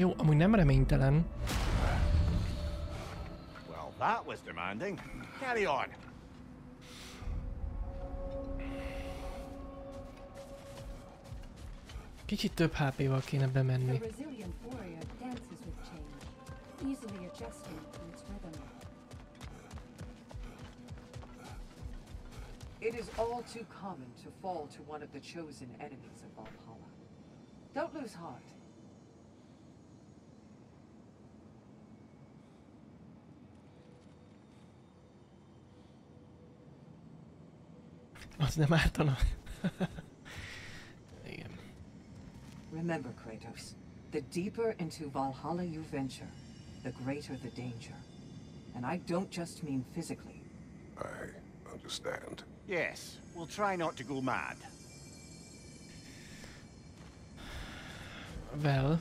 Jó, amúgy nem reménytelen. Well, that was demanding. Carry on. Kicsit több HP-val kéne The bemenni. resilient warrior dances with change, easily adjusting to its. It is all too common to fall to one of the chosen enemies of Valhalla. Don't lose heart. Az nem ártana. Igen. Remember, Kratos, the deeper into Valhalla you venture, the greater the danger. And I don't just mean physically. I understand. Yes, we'll try not to go mad. Well.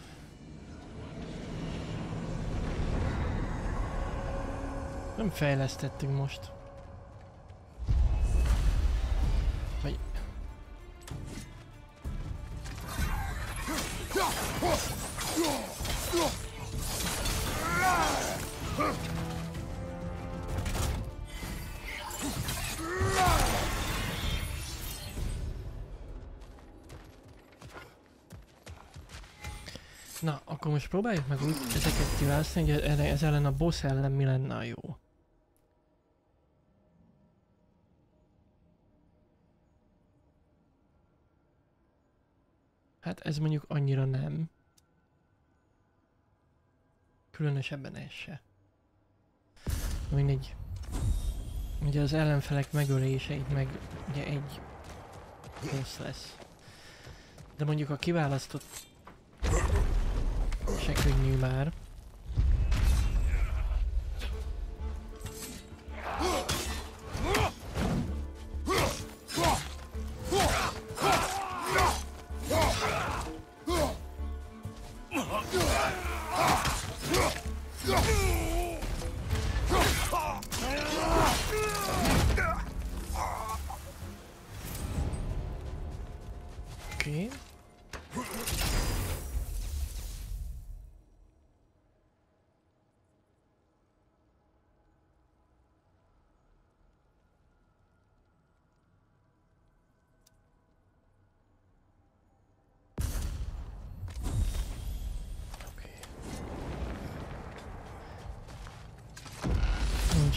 Nem fejlesztettünk most. Most próbáljuk meg úgy ezeket kiválasztani, hogy ez ez ellen a boss ellen mi lenne a jó. Hát ez mondjuk annyira nem. Különösebben ez se. Mindegy. Ugye az ellenfelek megöléseit meg ugye egy boss lesz. De mondjuk a kiválasztott Check the new man.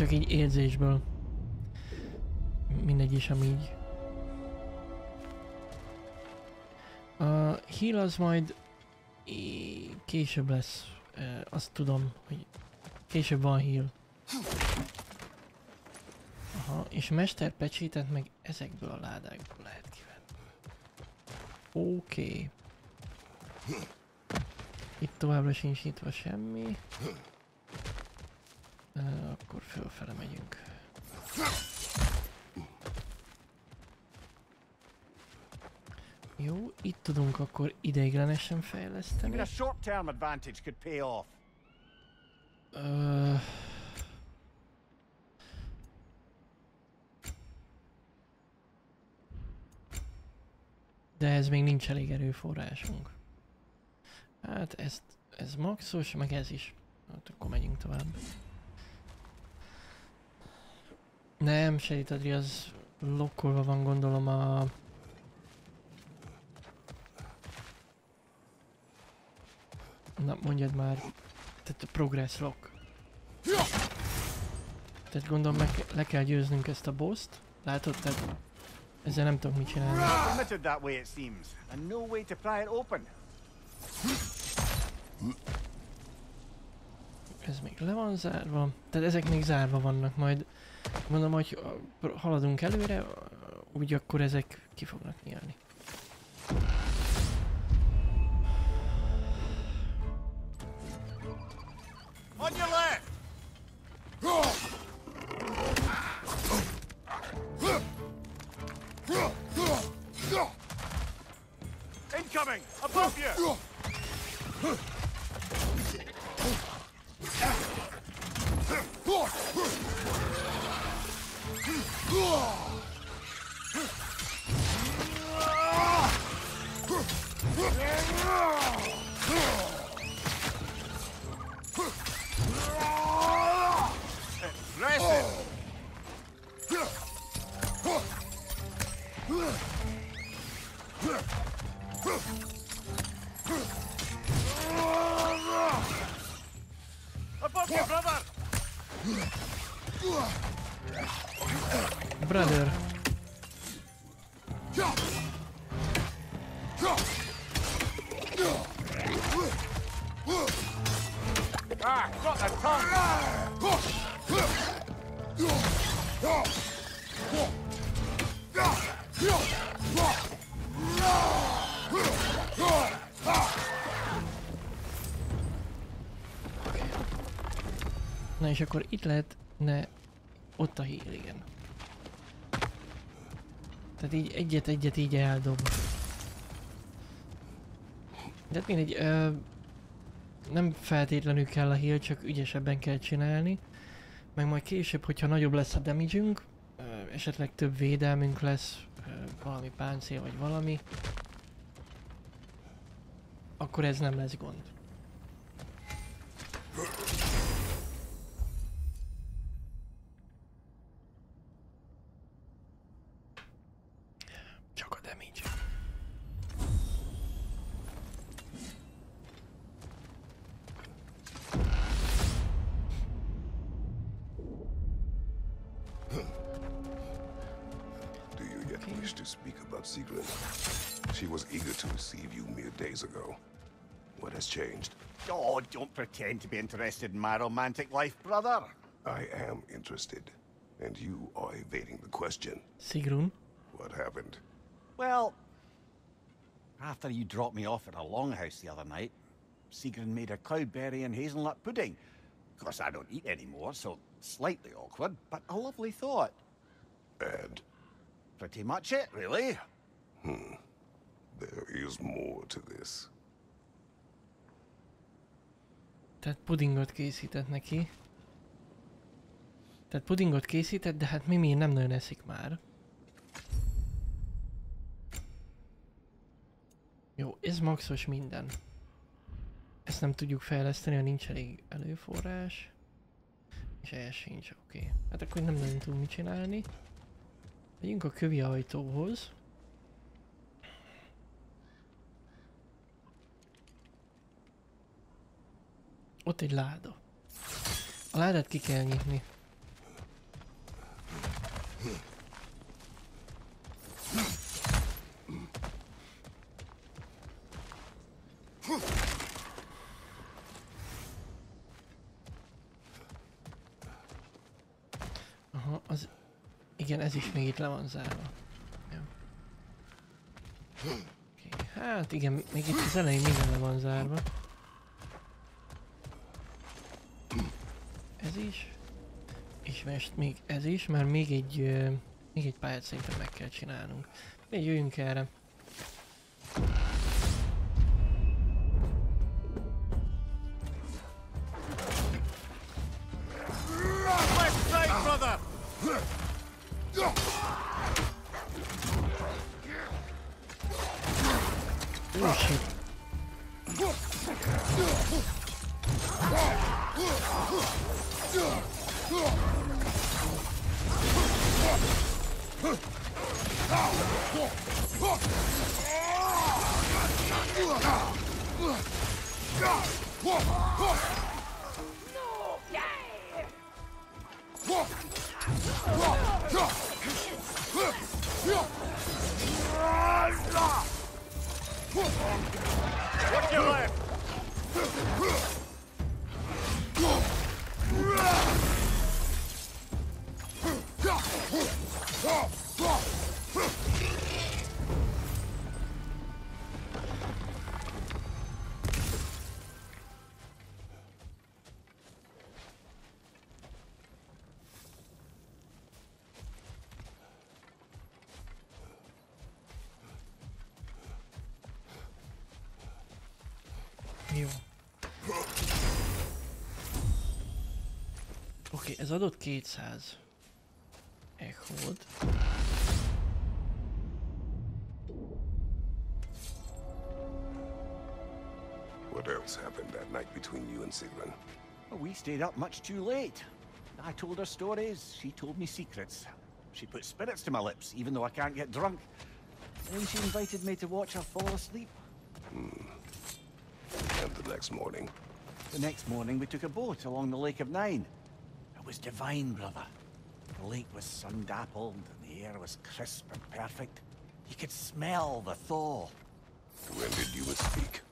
Csak így érzésből. Mindegy is, ami így. A heal az majd később lesz. Azt tudom, hogy később van heal. Aha, és mesterpecsétet meg ezekből a ládákból lehet kivenni. Oké. Okay. Itt továbbra sincs nyitva semmi. Akkor fölfele megyünk. Jó, itt tudunk akkor ideiglenesen fejleszteni. A short-term advantage could pay off. De ez még nincs elég erőforrásunk. Hát ezt, ez maxos, meg ez is. Hát akkor megyünk tovább. Nem, Sejtadri az lokkolva van gondolom a... Na mondjad már. Tehát a progress lock. Tehát gondolom meg, le kell győznünk ezt a boss-t. Látod? Tehát ezzel nem tudok mit csinálni. Ez még le van zárva. Tehát ezek még zárva vannak majd. Mondom, hogy haladunk előre, úgy akkor ezek ki fognak nyílni. On! Incoming! Above you! És akkor itt lehet, ne, ott a hír, igen. Tehát így egyet-egyet így eldob. De hát mindegy, ö, nem feltétlenül kell a heal, csak ügyesebben kell csinálni. Meg majd később, hogyha nagyobb lesz a damage esetleg több védelmünk lesz, ö, valami páncél vagy valami, akkor ez nem lesz gond. Pretend to be interested in my romantic life, brother. I am interested, and you are evading the question. Sigrun? What happened? Well, after you dropped me off at a longhouse the other night, Sigrun made a cloudberry and hazelnut pudding. Of course, I don't eat anymore, so slightly awkward, but a lovely thought. And Pretty much it, really. Hmm. there is more to this. Tehát pudingot készített neki. Tehát pudingot készített, de hát Mimi nem nagyon eszik már. Jó, ez maxos minden. Ezt nem tudjuk fejleszteni, ha nincs elég előforrás. És ez sincs, oké. Okay. Hát akkor nem nagyon tudunk mit csinálni. Megyünk a kövi ajtóhoz. Ott egy láda. A ládát ki kell nyitni. Aha, az... Igen, ez is még itt le van zárva. Okay. Hát igen, még itt az elején minden le van zárva. Is. És most még ez is, mert még egy, még egy pályát szerintem meg kell csinálnunk. Még jöjjünk erre. Ez adott 200 echót. What else happened that night between you and Sigrun? Well, we stayed up much too late. I told her stories, she told me secrets. She put spirits to my lips, even though I can't get drunk. Then she invited me to watch her fall asleep. Hmm. And the next morning, The next morning, we took a boat along the Lake of Nine. It was divine, brother. The lake was sun-dappled, and the air was crisp and perfect. You could smell the thaw. when did you speak?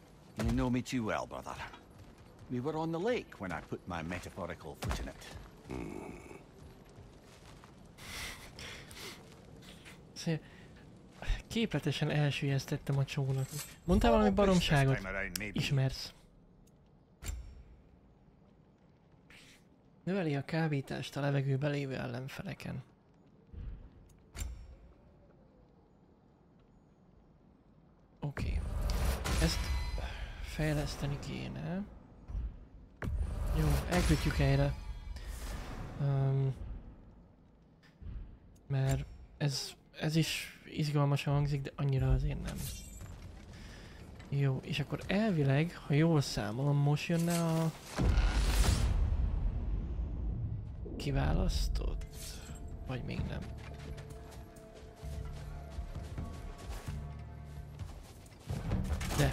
You know me too well, brother. We were on the lake when I put my metaphorical foot in it. Hmm. Szé- Képletesen elsüllyesztettem a csónakot. Mondtál valami baromságot? This time around, maybe. Ismersz. Növeli a kábítást a levegőben lévő ellenfeleken. Oké. Okay. Ezt fejleszteni kéne. Jó, elkötjük helyre. Um, mert ez, ez is izgalmasan hangzik, de annyira azért nem. Jó, és akkor elvileg, ha jól számolom, most jönne a... Kiválasztott? Vagy még nem? De.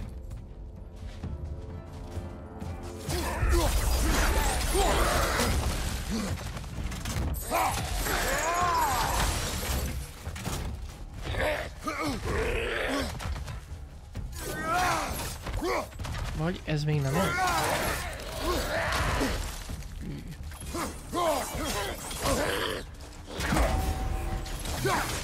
Vagy ez még nem az? Yeah!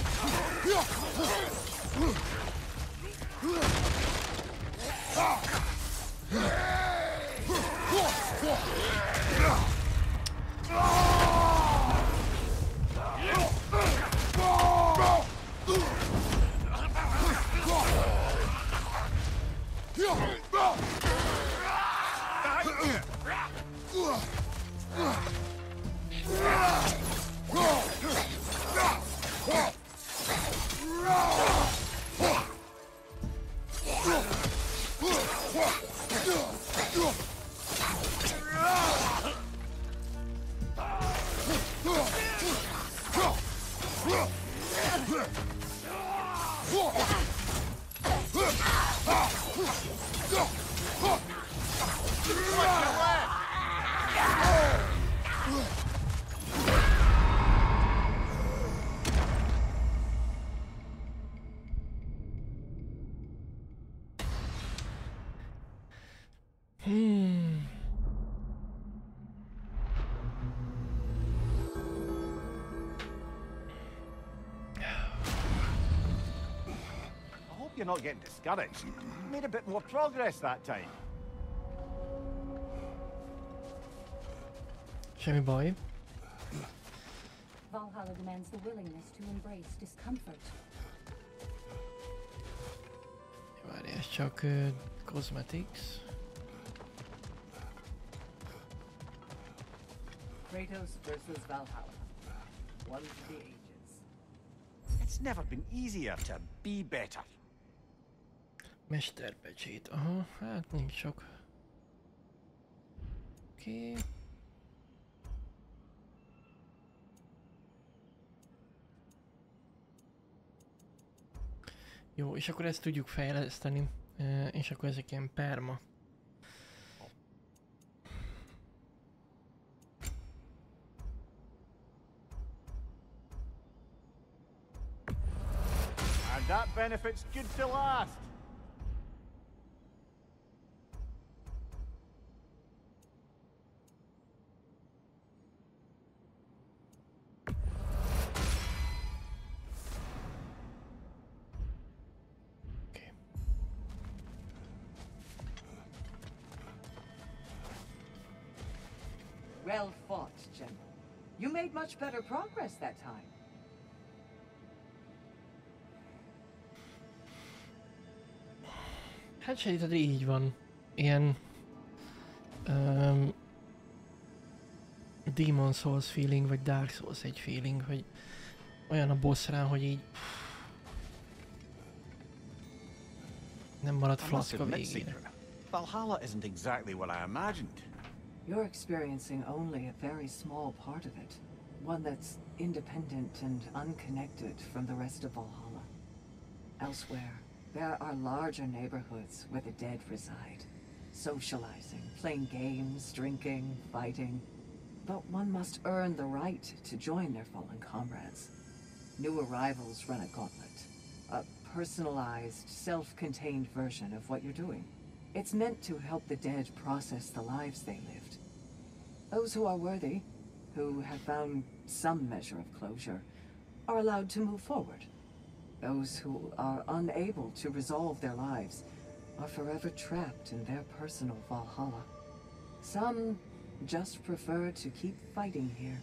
You're not getting discouraged. You made a bit more progress that time. Semmi baj. Valhalla demands the willingness to embrace discomfort. Várj, ez csak uh, cosmetics. Kratos versus Valhalla. One for the ages. It's never been easier to be better. Mesterpecsét. Aha, hát nincs sok. Oké. Okay. Jó, és akkor ezt tudjuk fejleszteni, és akkor ezek ilyen perma. That benefit's good to last. Made much better progress that time. Hát sejted, így van. Ilyen... Um, Demon Souls feeling, vagy Dark Souls egy feeling, hogy olyan a boss rá, hogy így... Nem maradt flaszka admit, végére. Valhalla isn't exactly what I imagined. You're experiencing only a very small part of it. One that's independent and unconnected from the rest of Valhalla. Elsewhere, there are larger neighborhoods where the dead reside. Socializing, playing games, drinking, fighting. But one must earn the right to join their fallen comrades. New arrivals run a gauntlet. A personalized, self-contained version of what you're doing. It's meant to help the dead process the lives they lived. Those who are worthy, who have found some measure of closure, are allowed to move forward. Those who are unable to resolve their lives are forever trapped in their personal Valhalla. Some just prefer to keep fighting here.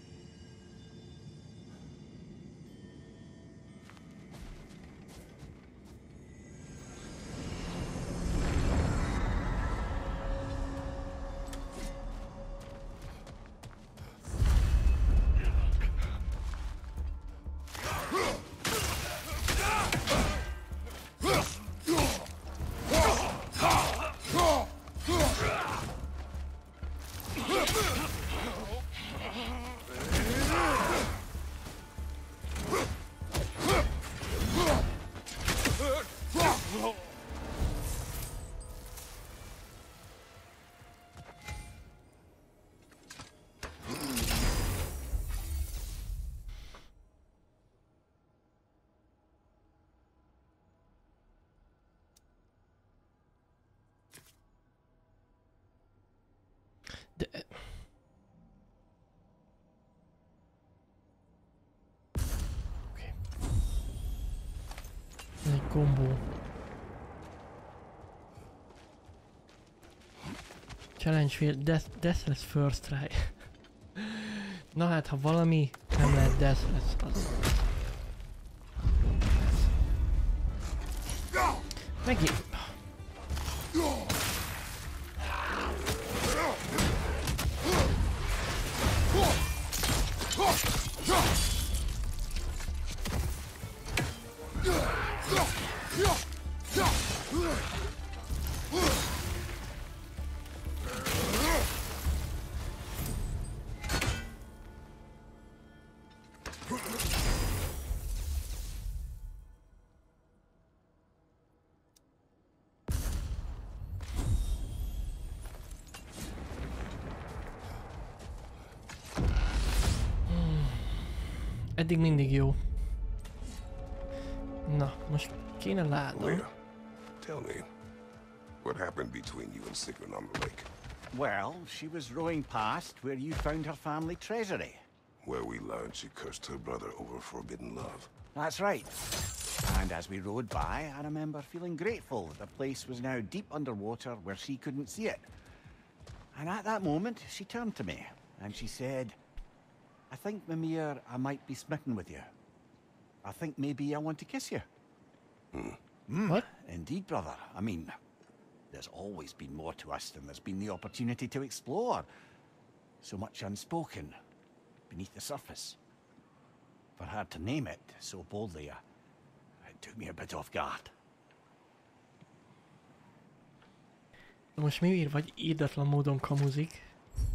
De... Oké. Ez egy kombó. Challenge field, death, deathless first try. Na hát, ha valami nem lehet deathless, az... Megint... Eddig mindig jó. Na, most kéne láda. Leia, tell me, what happened between you and Sigrun on the lake? Well, she was rowing past where you found her family treasury. Where we learned she cursed her brother over forbidden love. That's right. And as we rode by, I remember feeling grateful that the place was now deep underwater where she couldn't see it. And at that moment, she turned to me and she said, I think, Mimir, I might be smitten with you. I think maybe I want to kiss you. What? Indeed, brother. I mean, there's always been more to us than there's been the opportunity to explore. So much unspoken, beneath the surface. For her to name it so boldly, uh, it took me a bit off guard. Most Mimir vagy írdatlan módon kamuzik,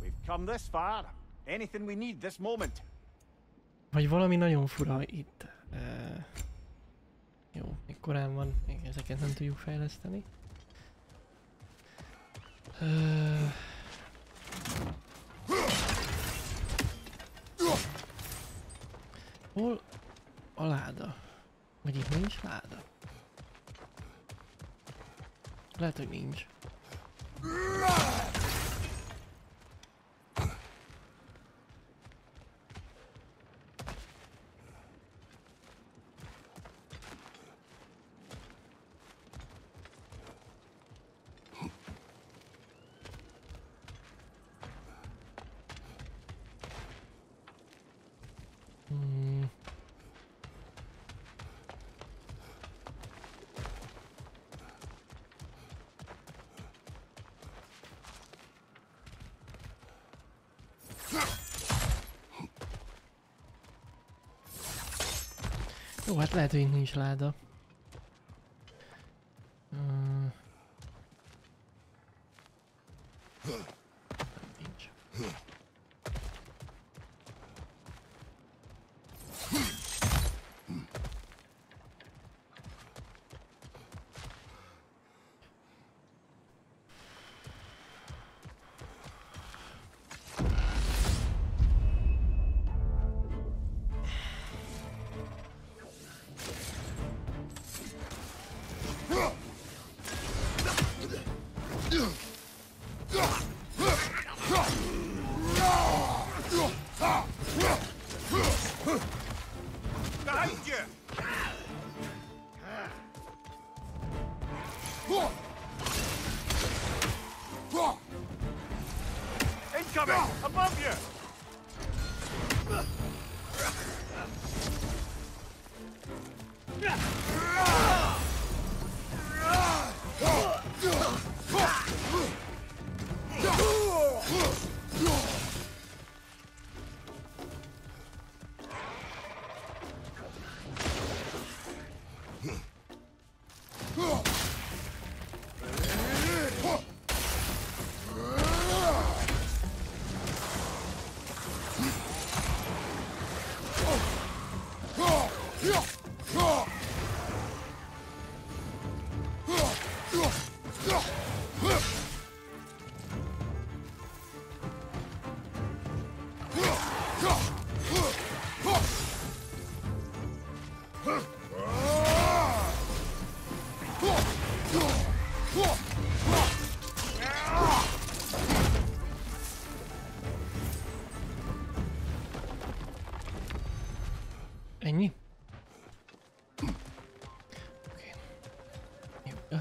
We've come this far. Anything we need this moment. vagy valami nagyon fura itt. Uh, jó, még korán van, még ezeket nem tudjuk fejleszteni. Uh, hol a láda? Vagy itt nincs láda? Lehet, hogy nincs. Jó, hát lehet, hogy nincs láda.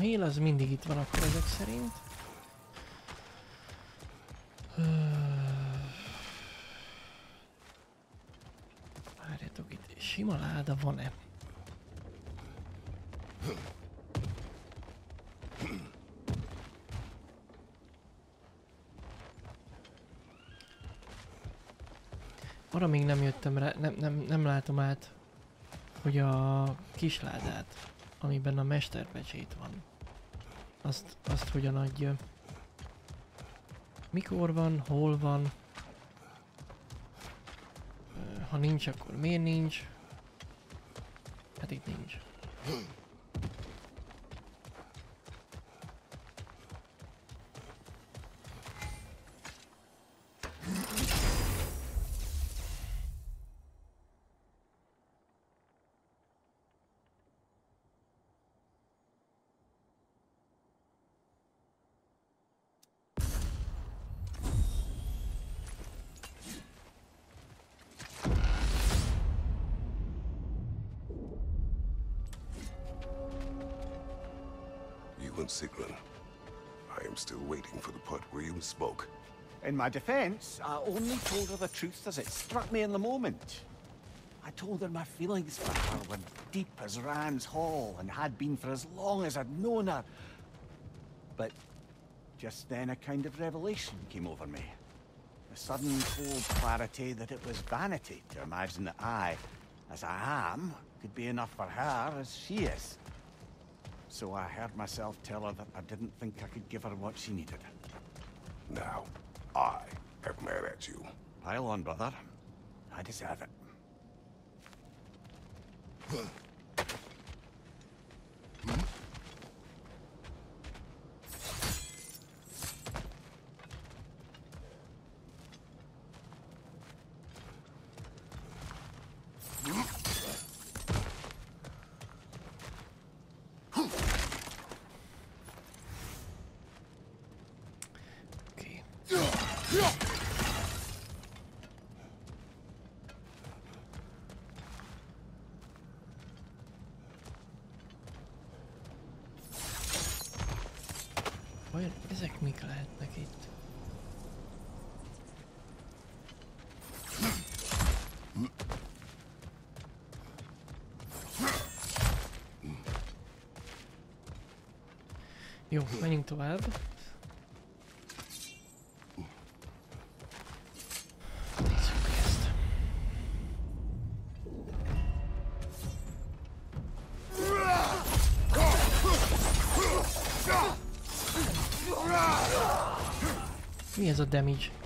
Heal az mindig itt van akkor ezek szerint. Várjatok, itt sima láda van-e? Arra még nem jöttem rá, nem, nem, nem látom át, hogy a kisládát, amiben a mesterpecsét van, azt, azt hogyan adja. Mikor van, hol van, ha nincs, akkor miért nincs? Hát itt nincs. In my defense, I only told her the truth as it struck me in the moment. I told her my feelings for her were deep as Rand's Hall and had been for as long as I'd known her. But just then a kind of revelation came over me. A sudden cold clarity that it was vanity to imagine that I, as I am, could be enough for her as she is. So I heard myself tell her that I didn't think I could give her what she needed. Now, I have mad at you. Pile on, brother. I deserve it. Jó, menjünk tovább. Mi ez a damage?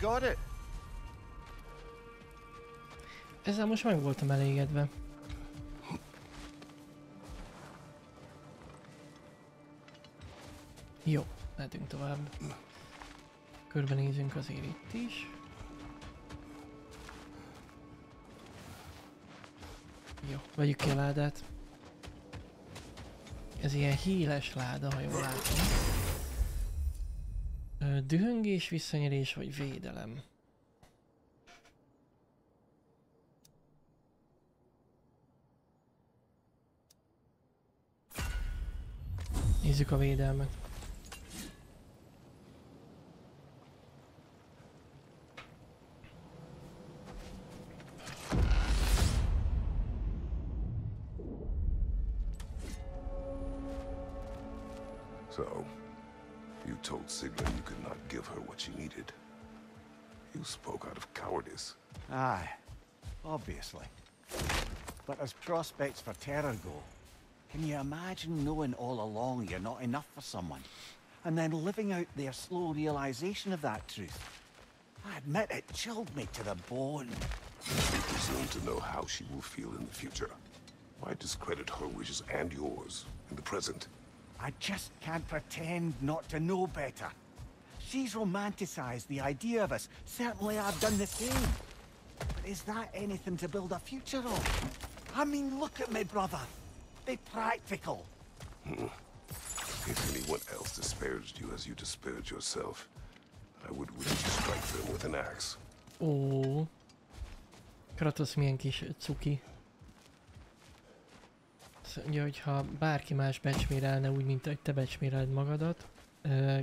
Got it. Ezzel most meg voltam elégedve. Jó, mehetünk tovább. Körbenézünk azért itt is. Jó, vegyük ki a ládát. Ez ilyen híles láda, ha jól látom. Dühöngés, visszanyerés vagy védelem? Nézzük a védelmet. As prospects for terror go, can you imagine knowing all along you're not enough for someone? And then living out their slow realization of that truth? I admit it chilled me to the bone. You presume to know how she will feel in the future. Why discredit her wishes and yours in the present? I just can't pretend not to know better. She's romanticized the idea of us. Certainly I've done the same. But is that anything to build a future on? I mean, look at me, brother. Be practical. If anyone else disparaged you as you disparage yourself, I would wish to strike them with an axe. Ó. Kratos milyen kis cuki. Azt mondja, hogy ha bárki más becsmérelne úgy, mint ahogy te becsméreld magadat,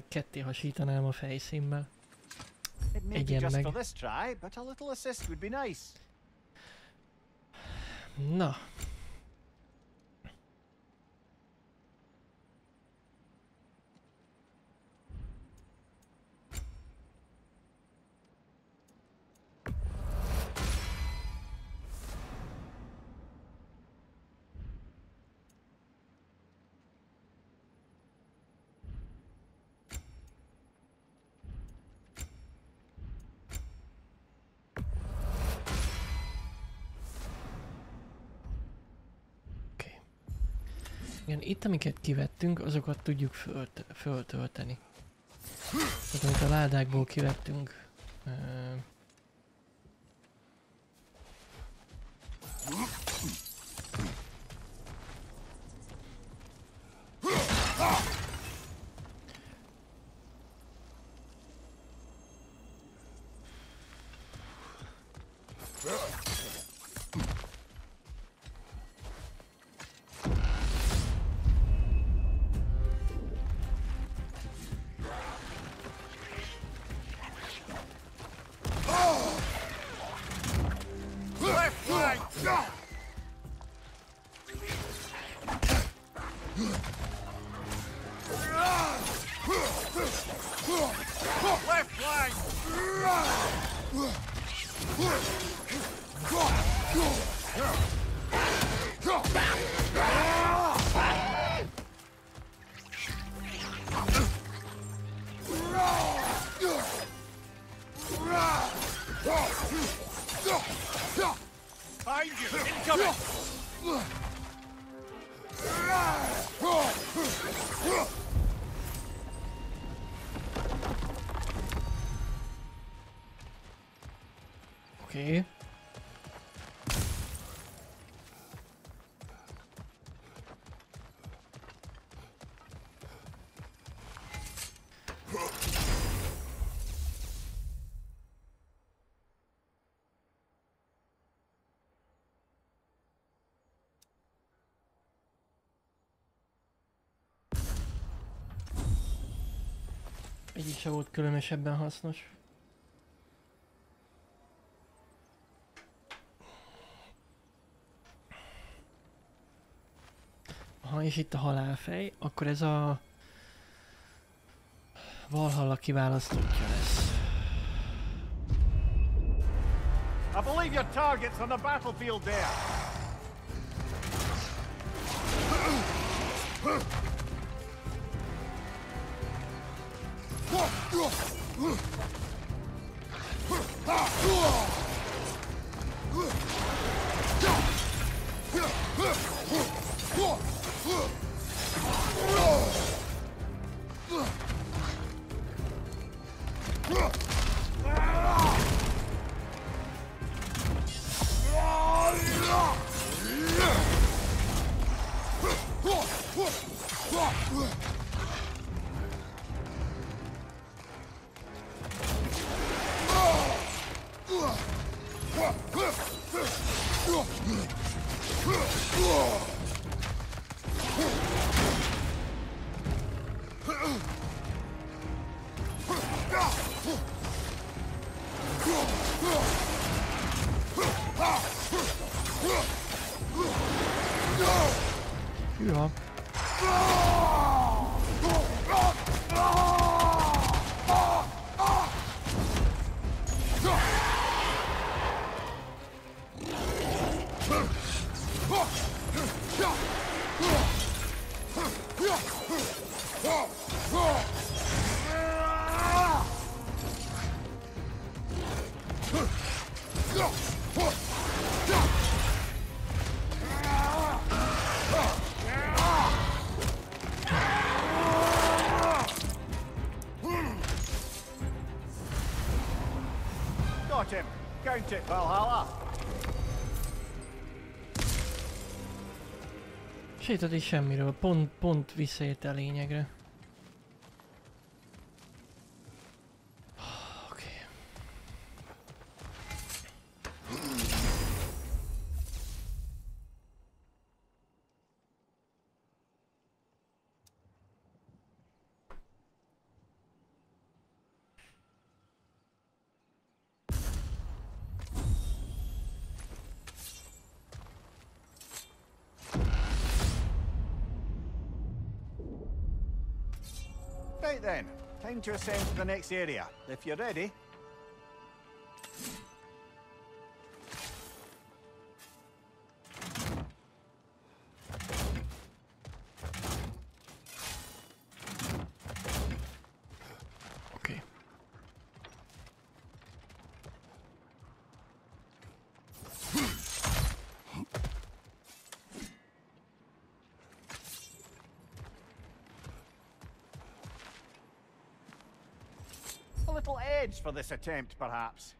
ketté hasítanám a fejszímmel. It may be Again, just Meg. for this try, but a little assist would be nice. Na. Igen, itt amiket kivettünk, azokat tudjuk fölt, föltölteni. Tehát amit a ládákból kivettünk. ö, se volt különösebben hasznos. Ha és itt a halálfej, akkor ez a Valhalla kiválasztottja lesz. I believe your target's on the battlefield there. ugh. Ja. Sétad semmiről, pont, pont visszaért a lényegre. To ascend to the next area. If you're ready. For this attempt, perhaps.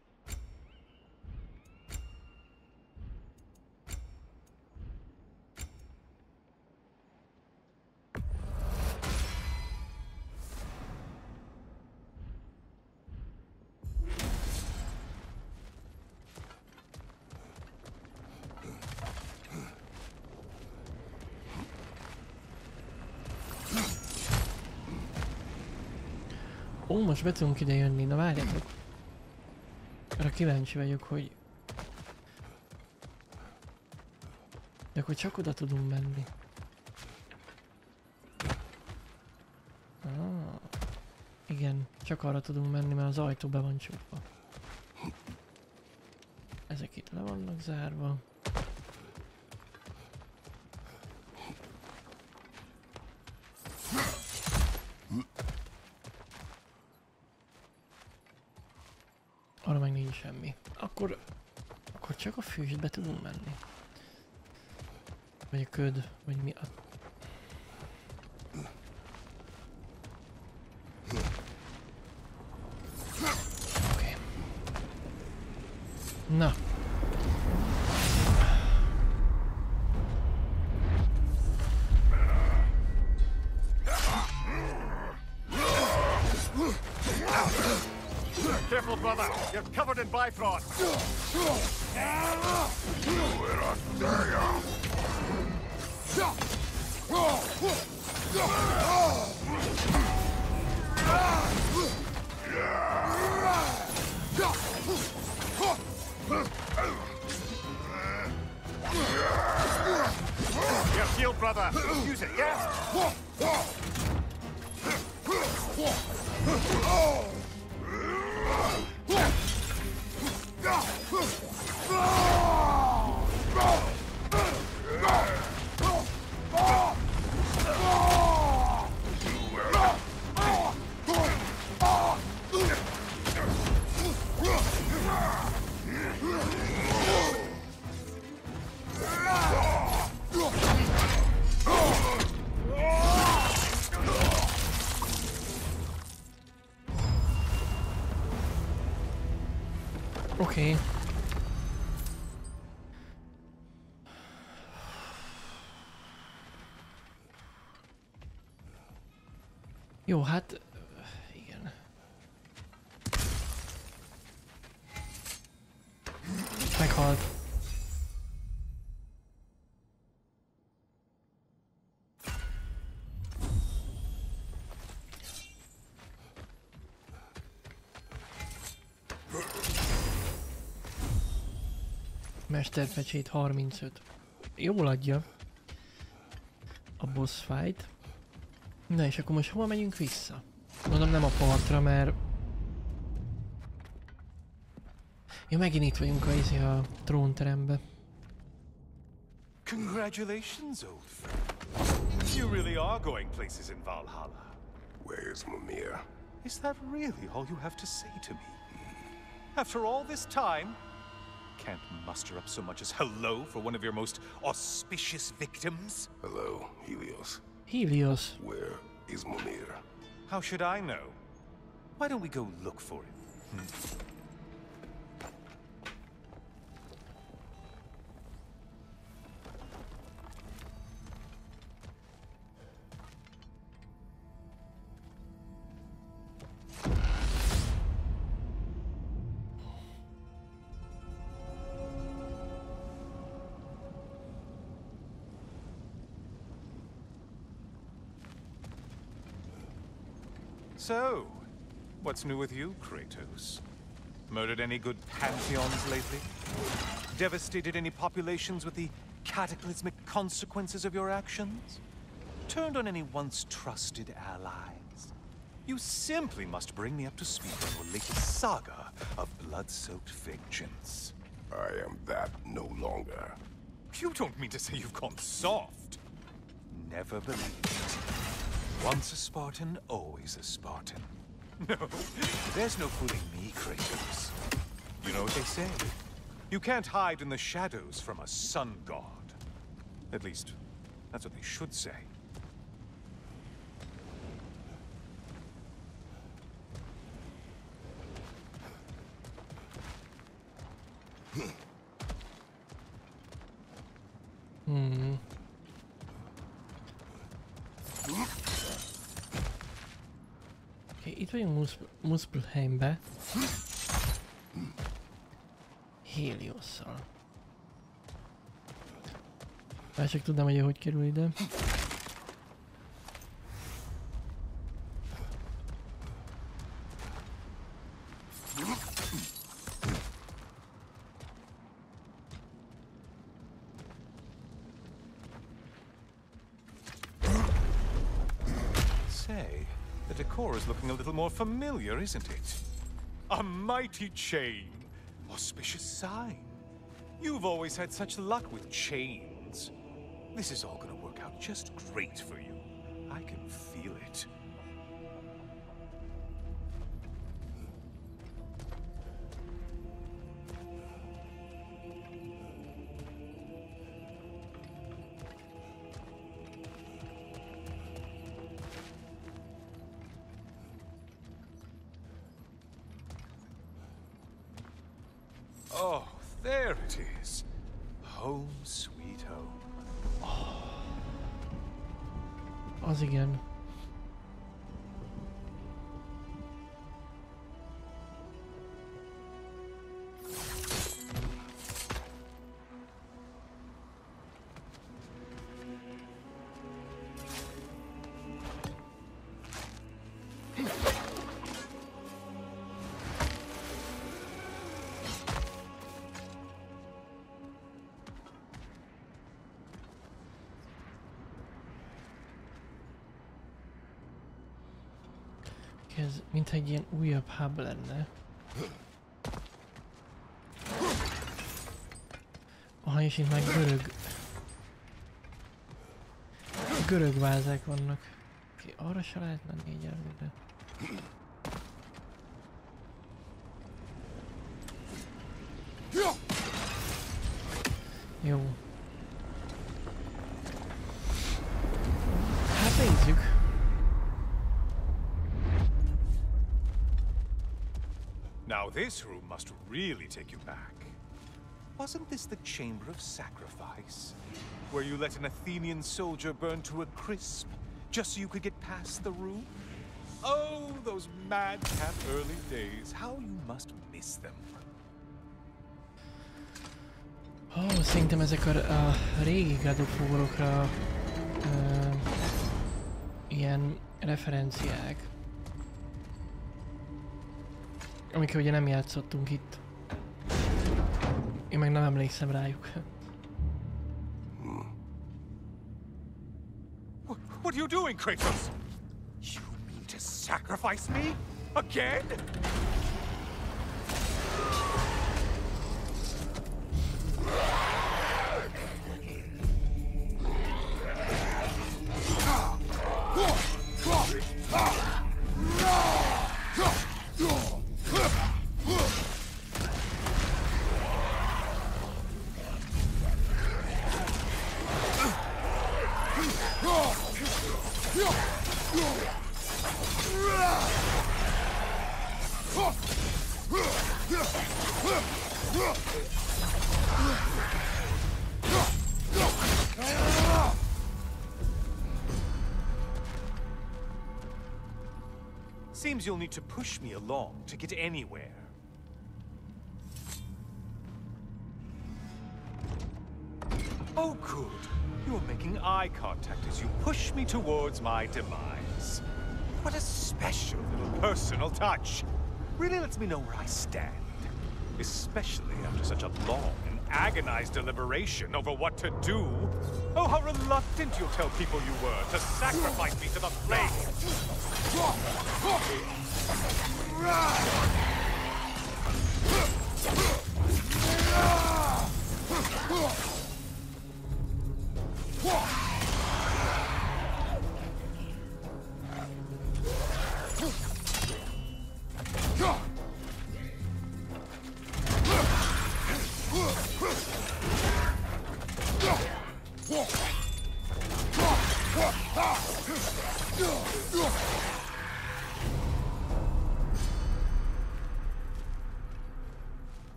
Ó, most be tudunk ide jönni, na várjatok. Arra kíváncsi vagyok, hogy... De akkor csak oda tudunk menni. Ah, igen, csak arra tudunk menni, mert az ajtó be van csukva. Ezek itt le vannak zárva. Akkor... Akkor csak a fűsbe tudunk menni. Vagy a köd, vagy mi a... Oké. Okay. Na. Bifrost. Oh! Okay. Yo, hat Mesterpecsét 35. Jól adja. A boss fight. Na és akkor most hova megyünk vissza? Mondom nem a partra, mert... Ja, megint itt vagyunk a, izé a trónterembe. Congratulations, old friend. You really are going places in Valhalla. Where's Mimir? Is that really all you have to say to me? After all this time, can't muster up so much as hello for one of your most auspicious victims? Hello, Helios. Helios. Where is Mimir? How should I know? Why don't we go look for him? Hmm. So, what's new with you, Kratos? Murdered any good pantheons lately? Devastated any populations with the cataclysmic consequences of your actions? Turned on any once trusted allies? You simply must bring me up to speed on your latest saga of blood-soaked vengeance. I am that no longer. You don't mean to say you've gone soft? Never believed it. Once a Spartan, always a Spartan. No, there's no fooling me, Kratos. You know what they say? You can't hide in the shadows from a sun god. At least, that's what they should say. Hmm. Oké, itt vagyunk Mus Muspelheimbe. Heliosszal. Már csak tudnám, hogy hogy kerül ide. Little more familiar, isn't it? A mighty chain. Auspicious sign. You've always had such luck with chains. This is all gonna work out just great for you. I can feel Ez mint egy ilyen újabb hub lenne. Aha, és itt már görög... Görög vázák vannak. Oké, arra se lehet menni így elvére. Jó. This room must really take you back. Wasn't this the Chamber of Sacrifice? Where you let an Athenian soldier burn to a crisp, just so you could get past the room? Oh, those madcap early days. How you must miss them. Oh, szerintem ezek a, a régi ilyen referenciák. Amikkel ugye nem játszottunk itt. Én meg nem emlékszem rájuk. Wh- What are you doing, Kratos? You mean to sacrifice me? Again? You'll need to push me along to get anywhere. Oh, good. You're making eye contact as you push me towards my demise. What a special little personal touch. Really lets me know where I stand. Especially after such a long and agonized deliberation over what to do. Oh, how reluctant you'll tell people you were to sacrifice me to the flames. Whoa!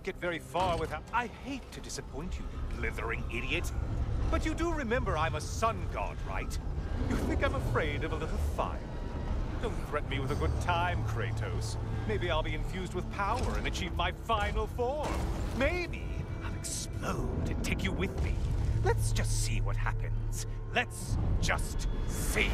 Won't get very far without... I hate to disappoint you, you blithering idiot. But you do remember I'm a sun god, right? You think I'm afraid of a little fire? Don't threaten me with a good time, Kratos. Maybe I'll be infused with power and achieve my final form. Maybe I'll explode and take you with me. Let's just see what happens. Let's just see.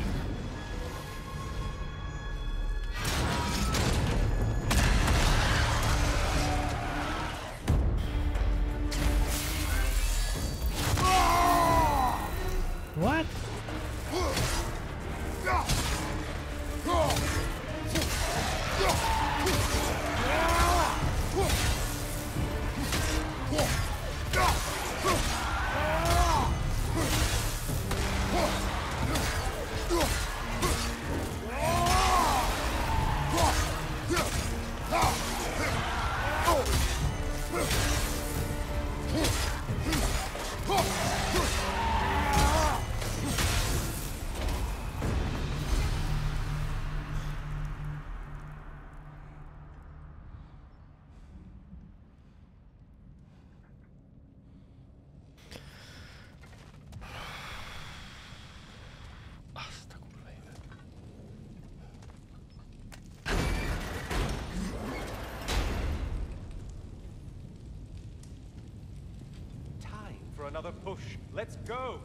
Another push. Let's go.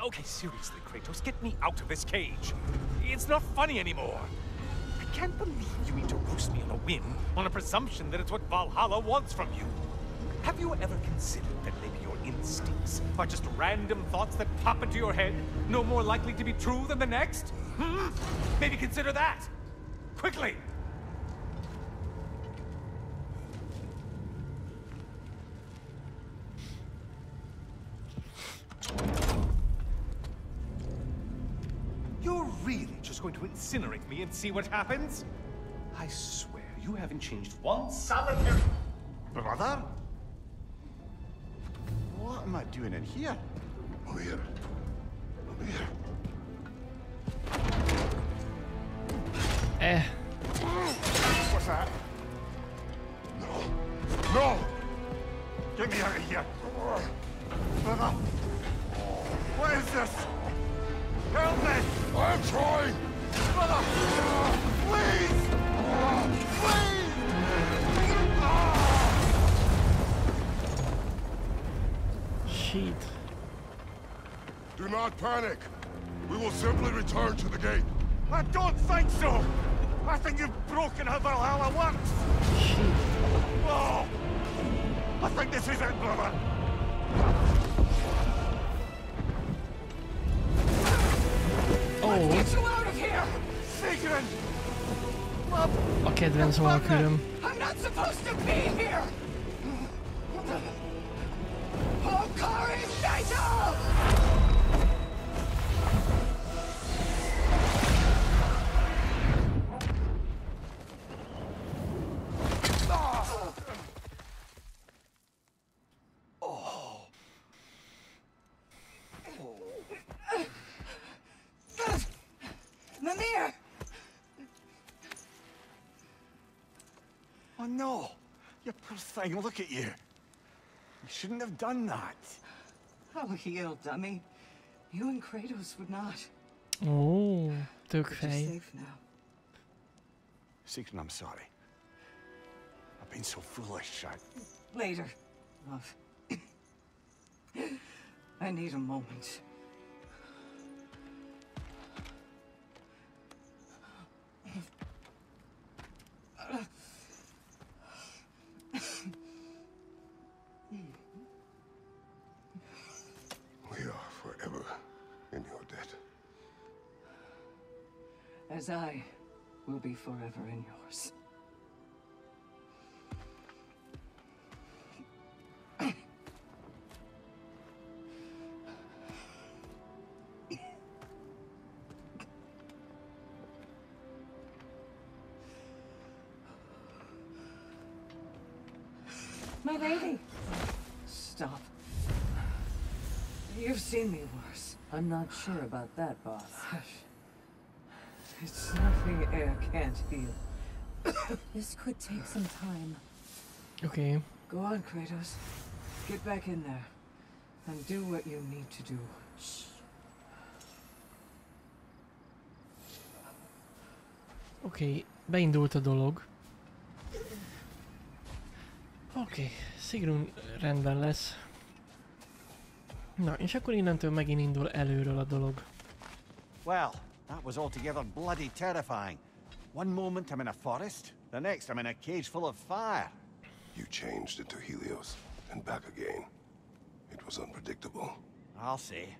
Okay, seriously, Kratos, get me out of this cage. It's not funny anymore. I can't believe you need to roast me on a whim on a presumption that it's what Valhalla wants from you. Have you ever considered that maybe your instincts are just random thoughts that pop into your head, no more likely to be true than the next? Hmm? Maybe consider that. Quickly! You're really just going to incinerate me and see what happens? I swear, you haven't changed one solitary... Brother? Am I doing in here? That's why I killed him. Poor thing, look at you. You shouldn't have done that. Oh, heal, dummy. You and Kratos would not. Ó, tök But you're safe now. Sigrun, I'm sorry. I've been so foolish. I... Later, love. I need a moment. We are forever in your debt. As I will be forever in yours. Me worse. I'm not sure about that, boss. Hush. It's nothing eh, air can't heal. This could take some time. Okay. Go on, Kratos. Get back in there. And do what you need to do. oké, okay. beindult a dolog. Oké, okay. Sigrun rendben lesz. Na, és akkor innentől megint indul előről a dolog. Well, that was altogether bloody terrifying. One moment I'm in a forest, the next I'm in a cage full of fire. You changed into Helios and back again. It was unpredictable. I'll say.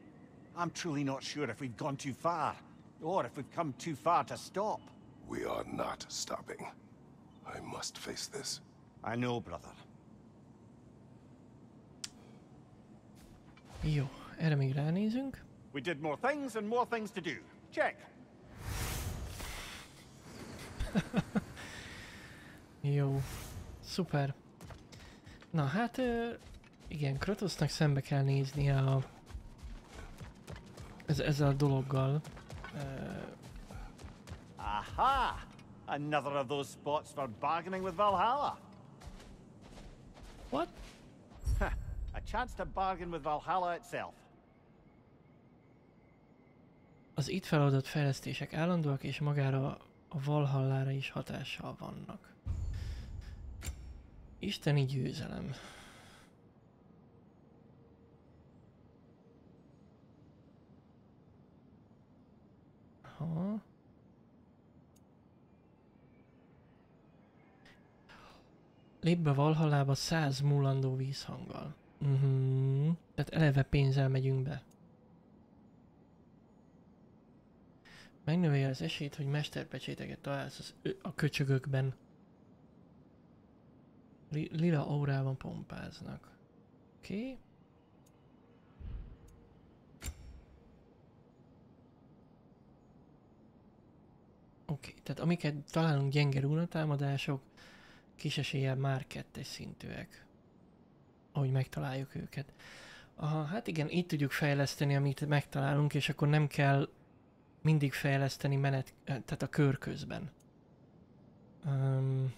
I'm truly not sure if we've gone too far, or if we've come too far to stop. We are not stopping. I must face this. I know, brother. Jó, erre még ránézünk. We did more things and more things to do. Check. Jó, szuper. Na hát, igen, Kratosnak szembe kell néznie a... Ez, ezzel a dologgal. Aha! Another of those spots for bargaining with Valhalla. what? Chance to bargain with Valhalla itself. Az itt feladott fejlesztések állandóak és magára a Valhallára is hatással vannak. Isteni győzelem. Ha. Lép be Valhallába száz múlandó vízhanggal. Mhm. Tehát eleve pénzzel megyünk be. Megnöveli az esélyt, hogy mesterpecséteket találsz az ö- a köcsögökben. Li- lila órában pompáznak. Oké. Okay. Oké, okay. tehát amiket találunk gyenge runatámadások, kis eséllyel már kettes szintűek. Ahogy megtaláljuk őket. Aha, hát igen, így tudjuk fejleszteni, amit megtalálunk, és akkor nem kell mindig fejleszteni menet, eh, tehát a kör közben. Um,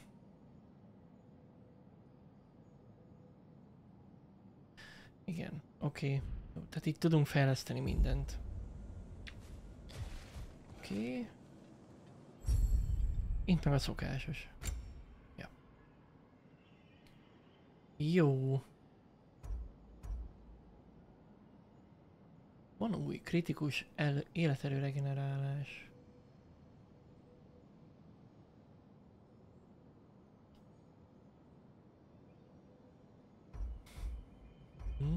igen, oké. Okay. Tehát itt tudunk fejleszteni mindent. Oké. Okay. Itt meg a szokásos. Ja. Jó. Van új kritikus el életerő regenerálás. Hm?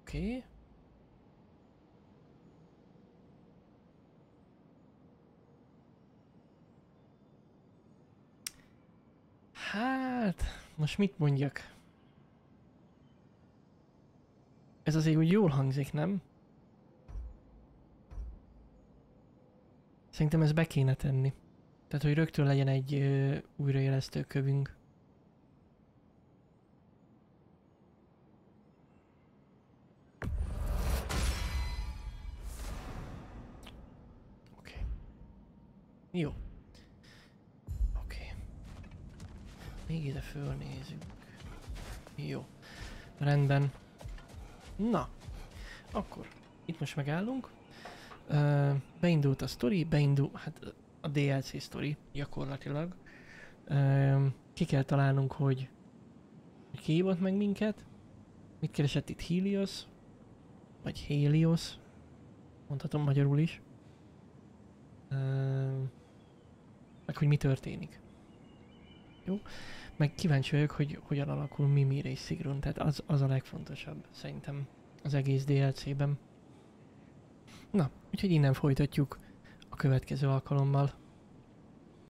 Oké. Okay. Hát, most mit mondjak? Ez azért úgy jól hangzik, nem? Szerintem ezt be kéne tenni. Tehát, hogy rögtön legyen egy ö, újraélesztő kövünk. Oké. Okay. Jó. Még ide fölnézünk. Jó. Rendben. Na. akkor itt most megállunk. Ö, beindult a story, beindul, hát a DLC story gyakorlatilag. Ö, ki kell találnunk, hogy, ki hívott meg minket. Mit keresett itt Helios? Vagy Helios? Mondhatom magyarul is. Ö, meg hogy mi történik. Jó? Meg kíváncsi vagyok, hogy hogyan alakul Mimir és Sigrun, tehát az, az a legfontosabb szerintem az egész DLC-ben. Na, úgyhogy innen folytatjuk a következő alkalommal.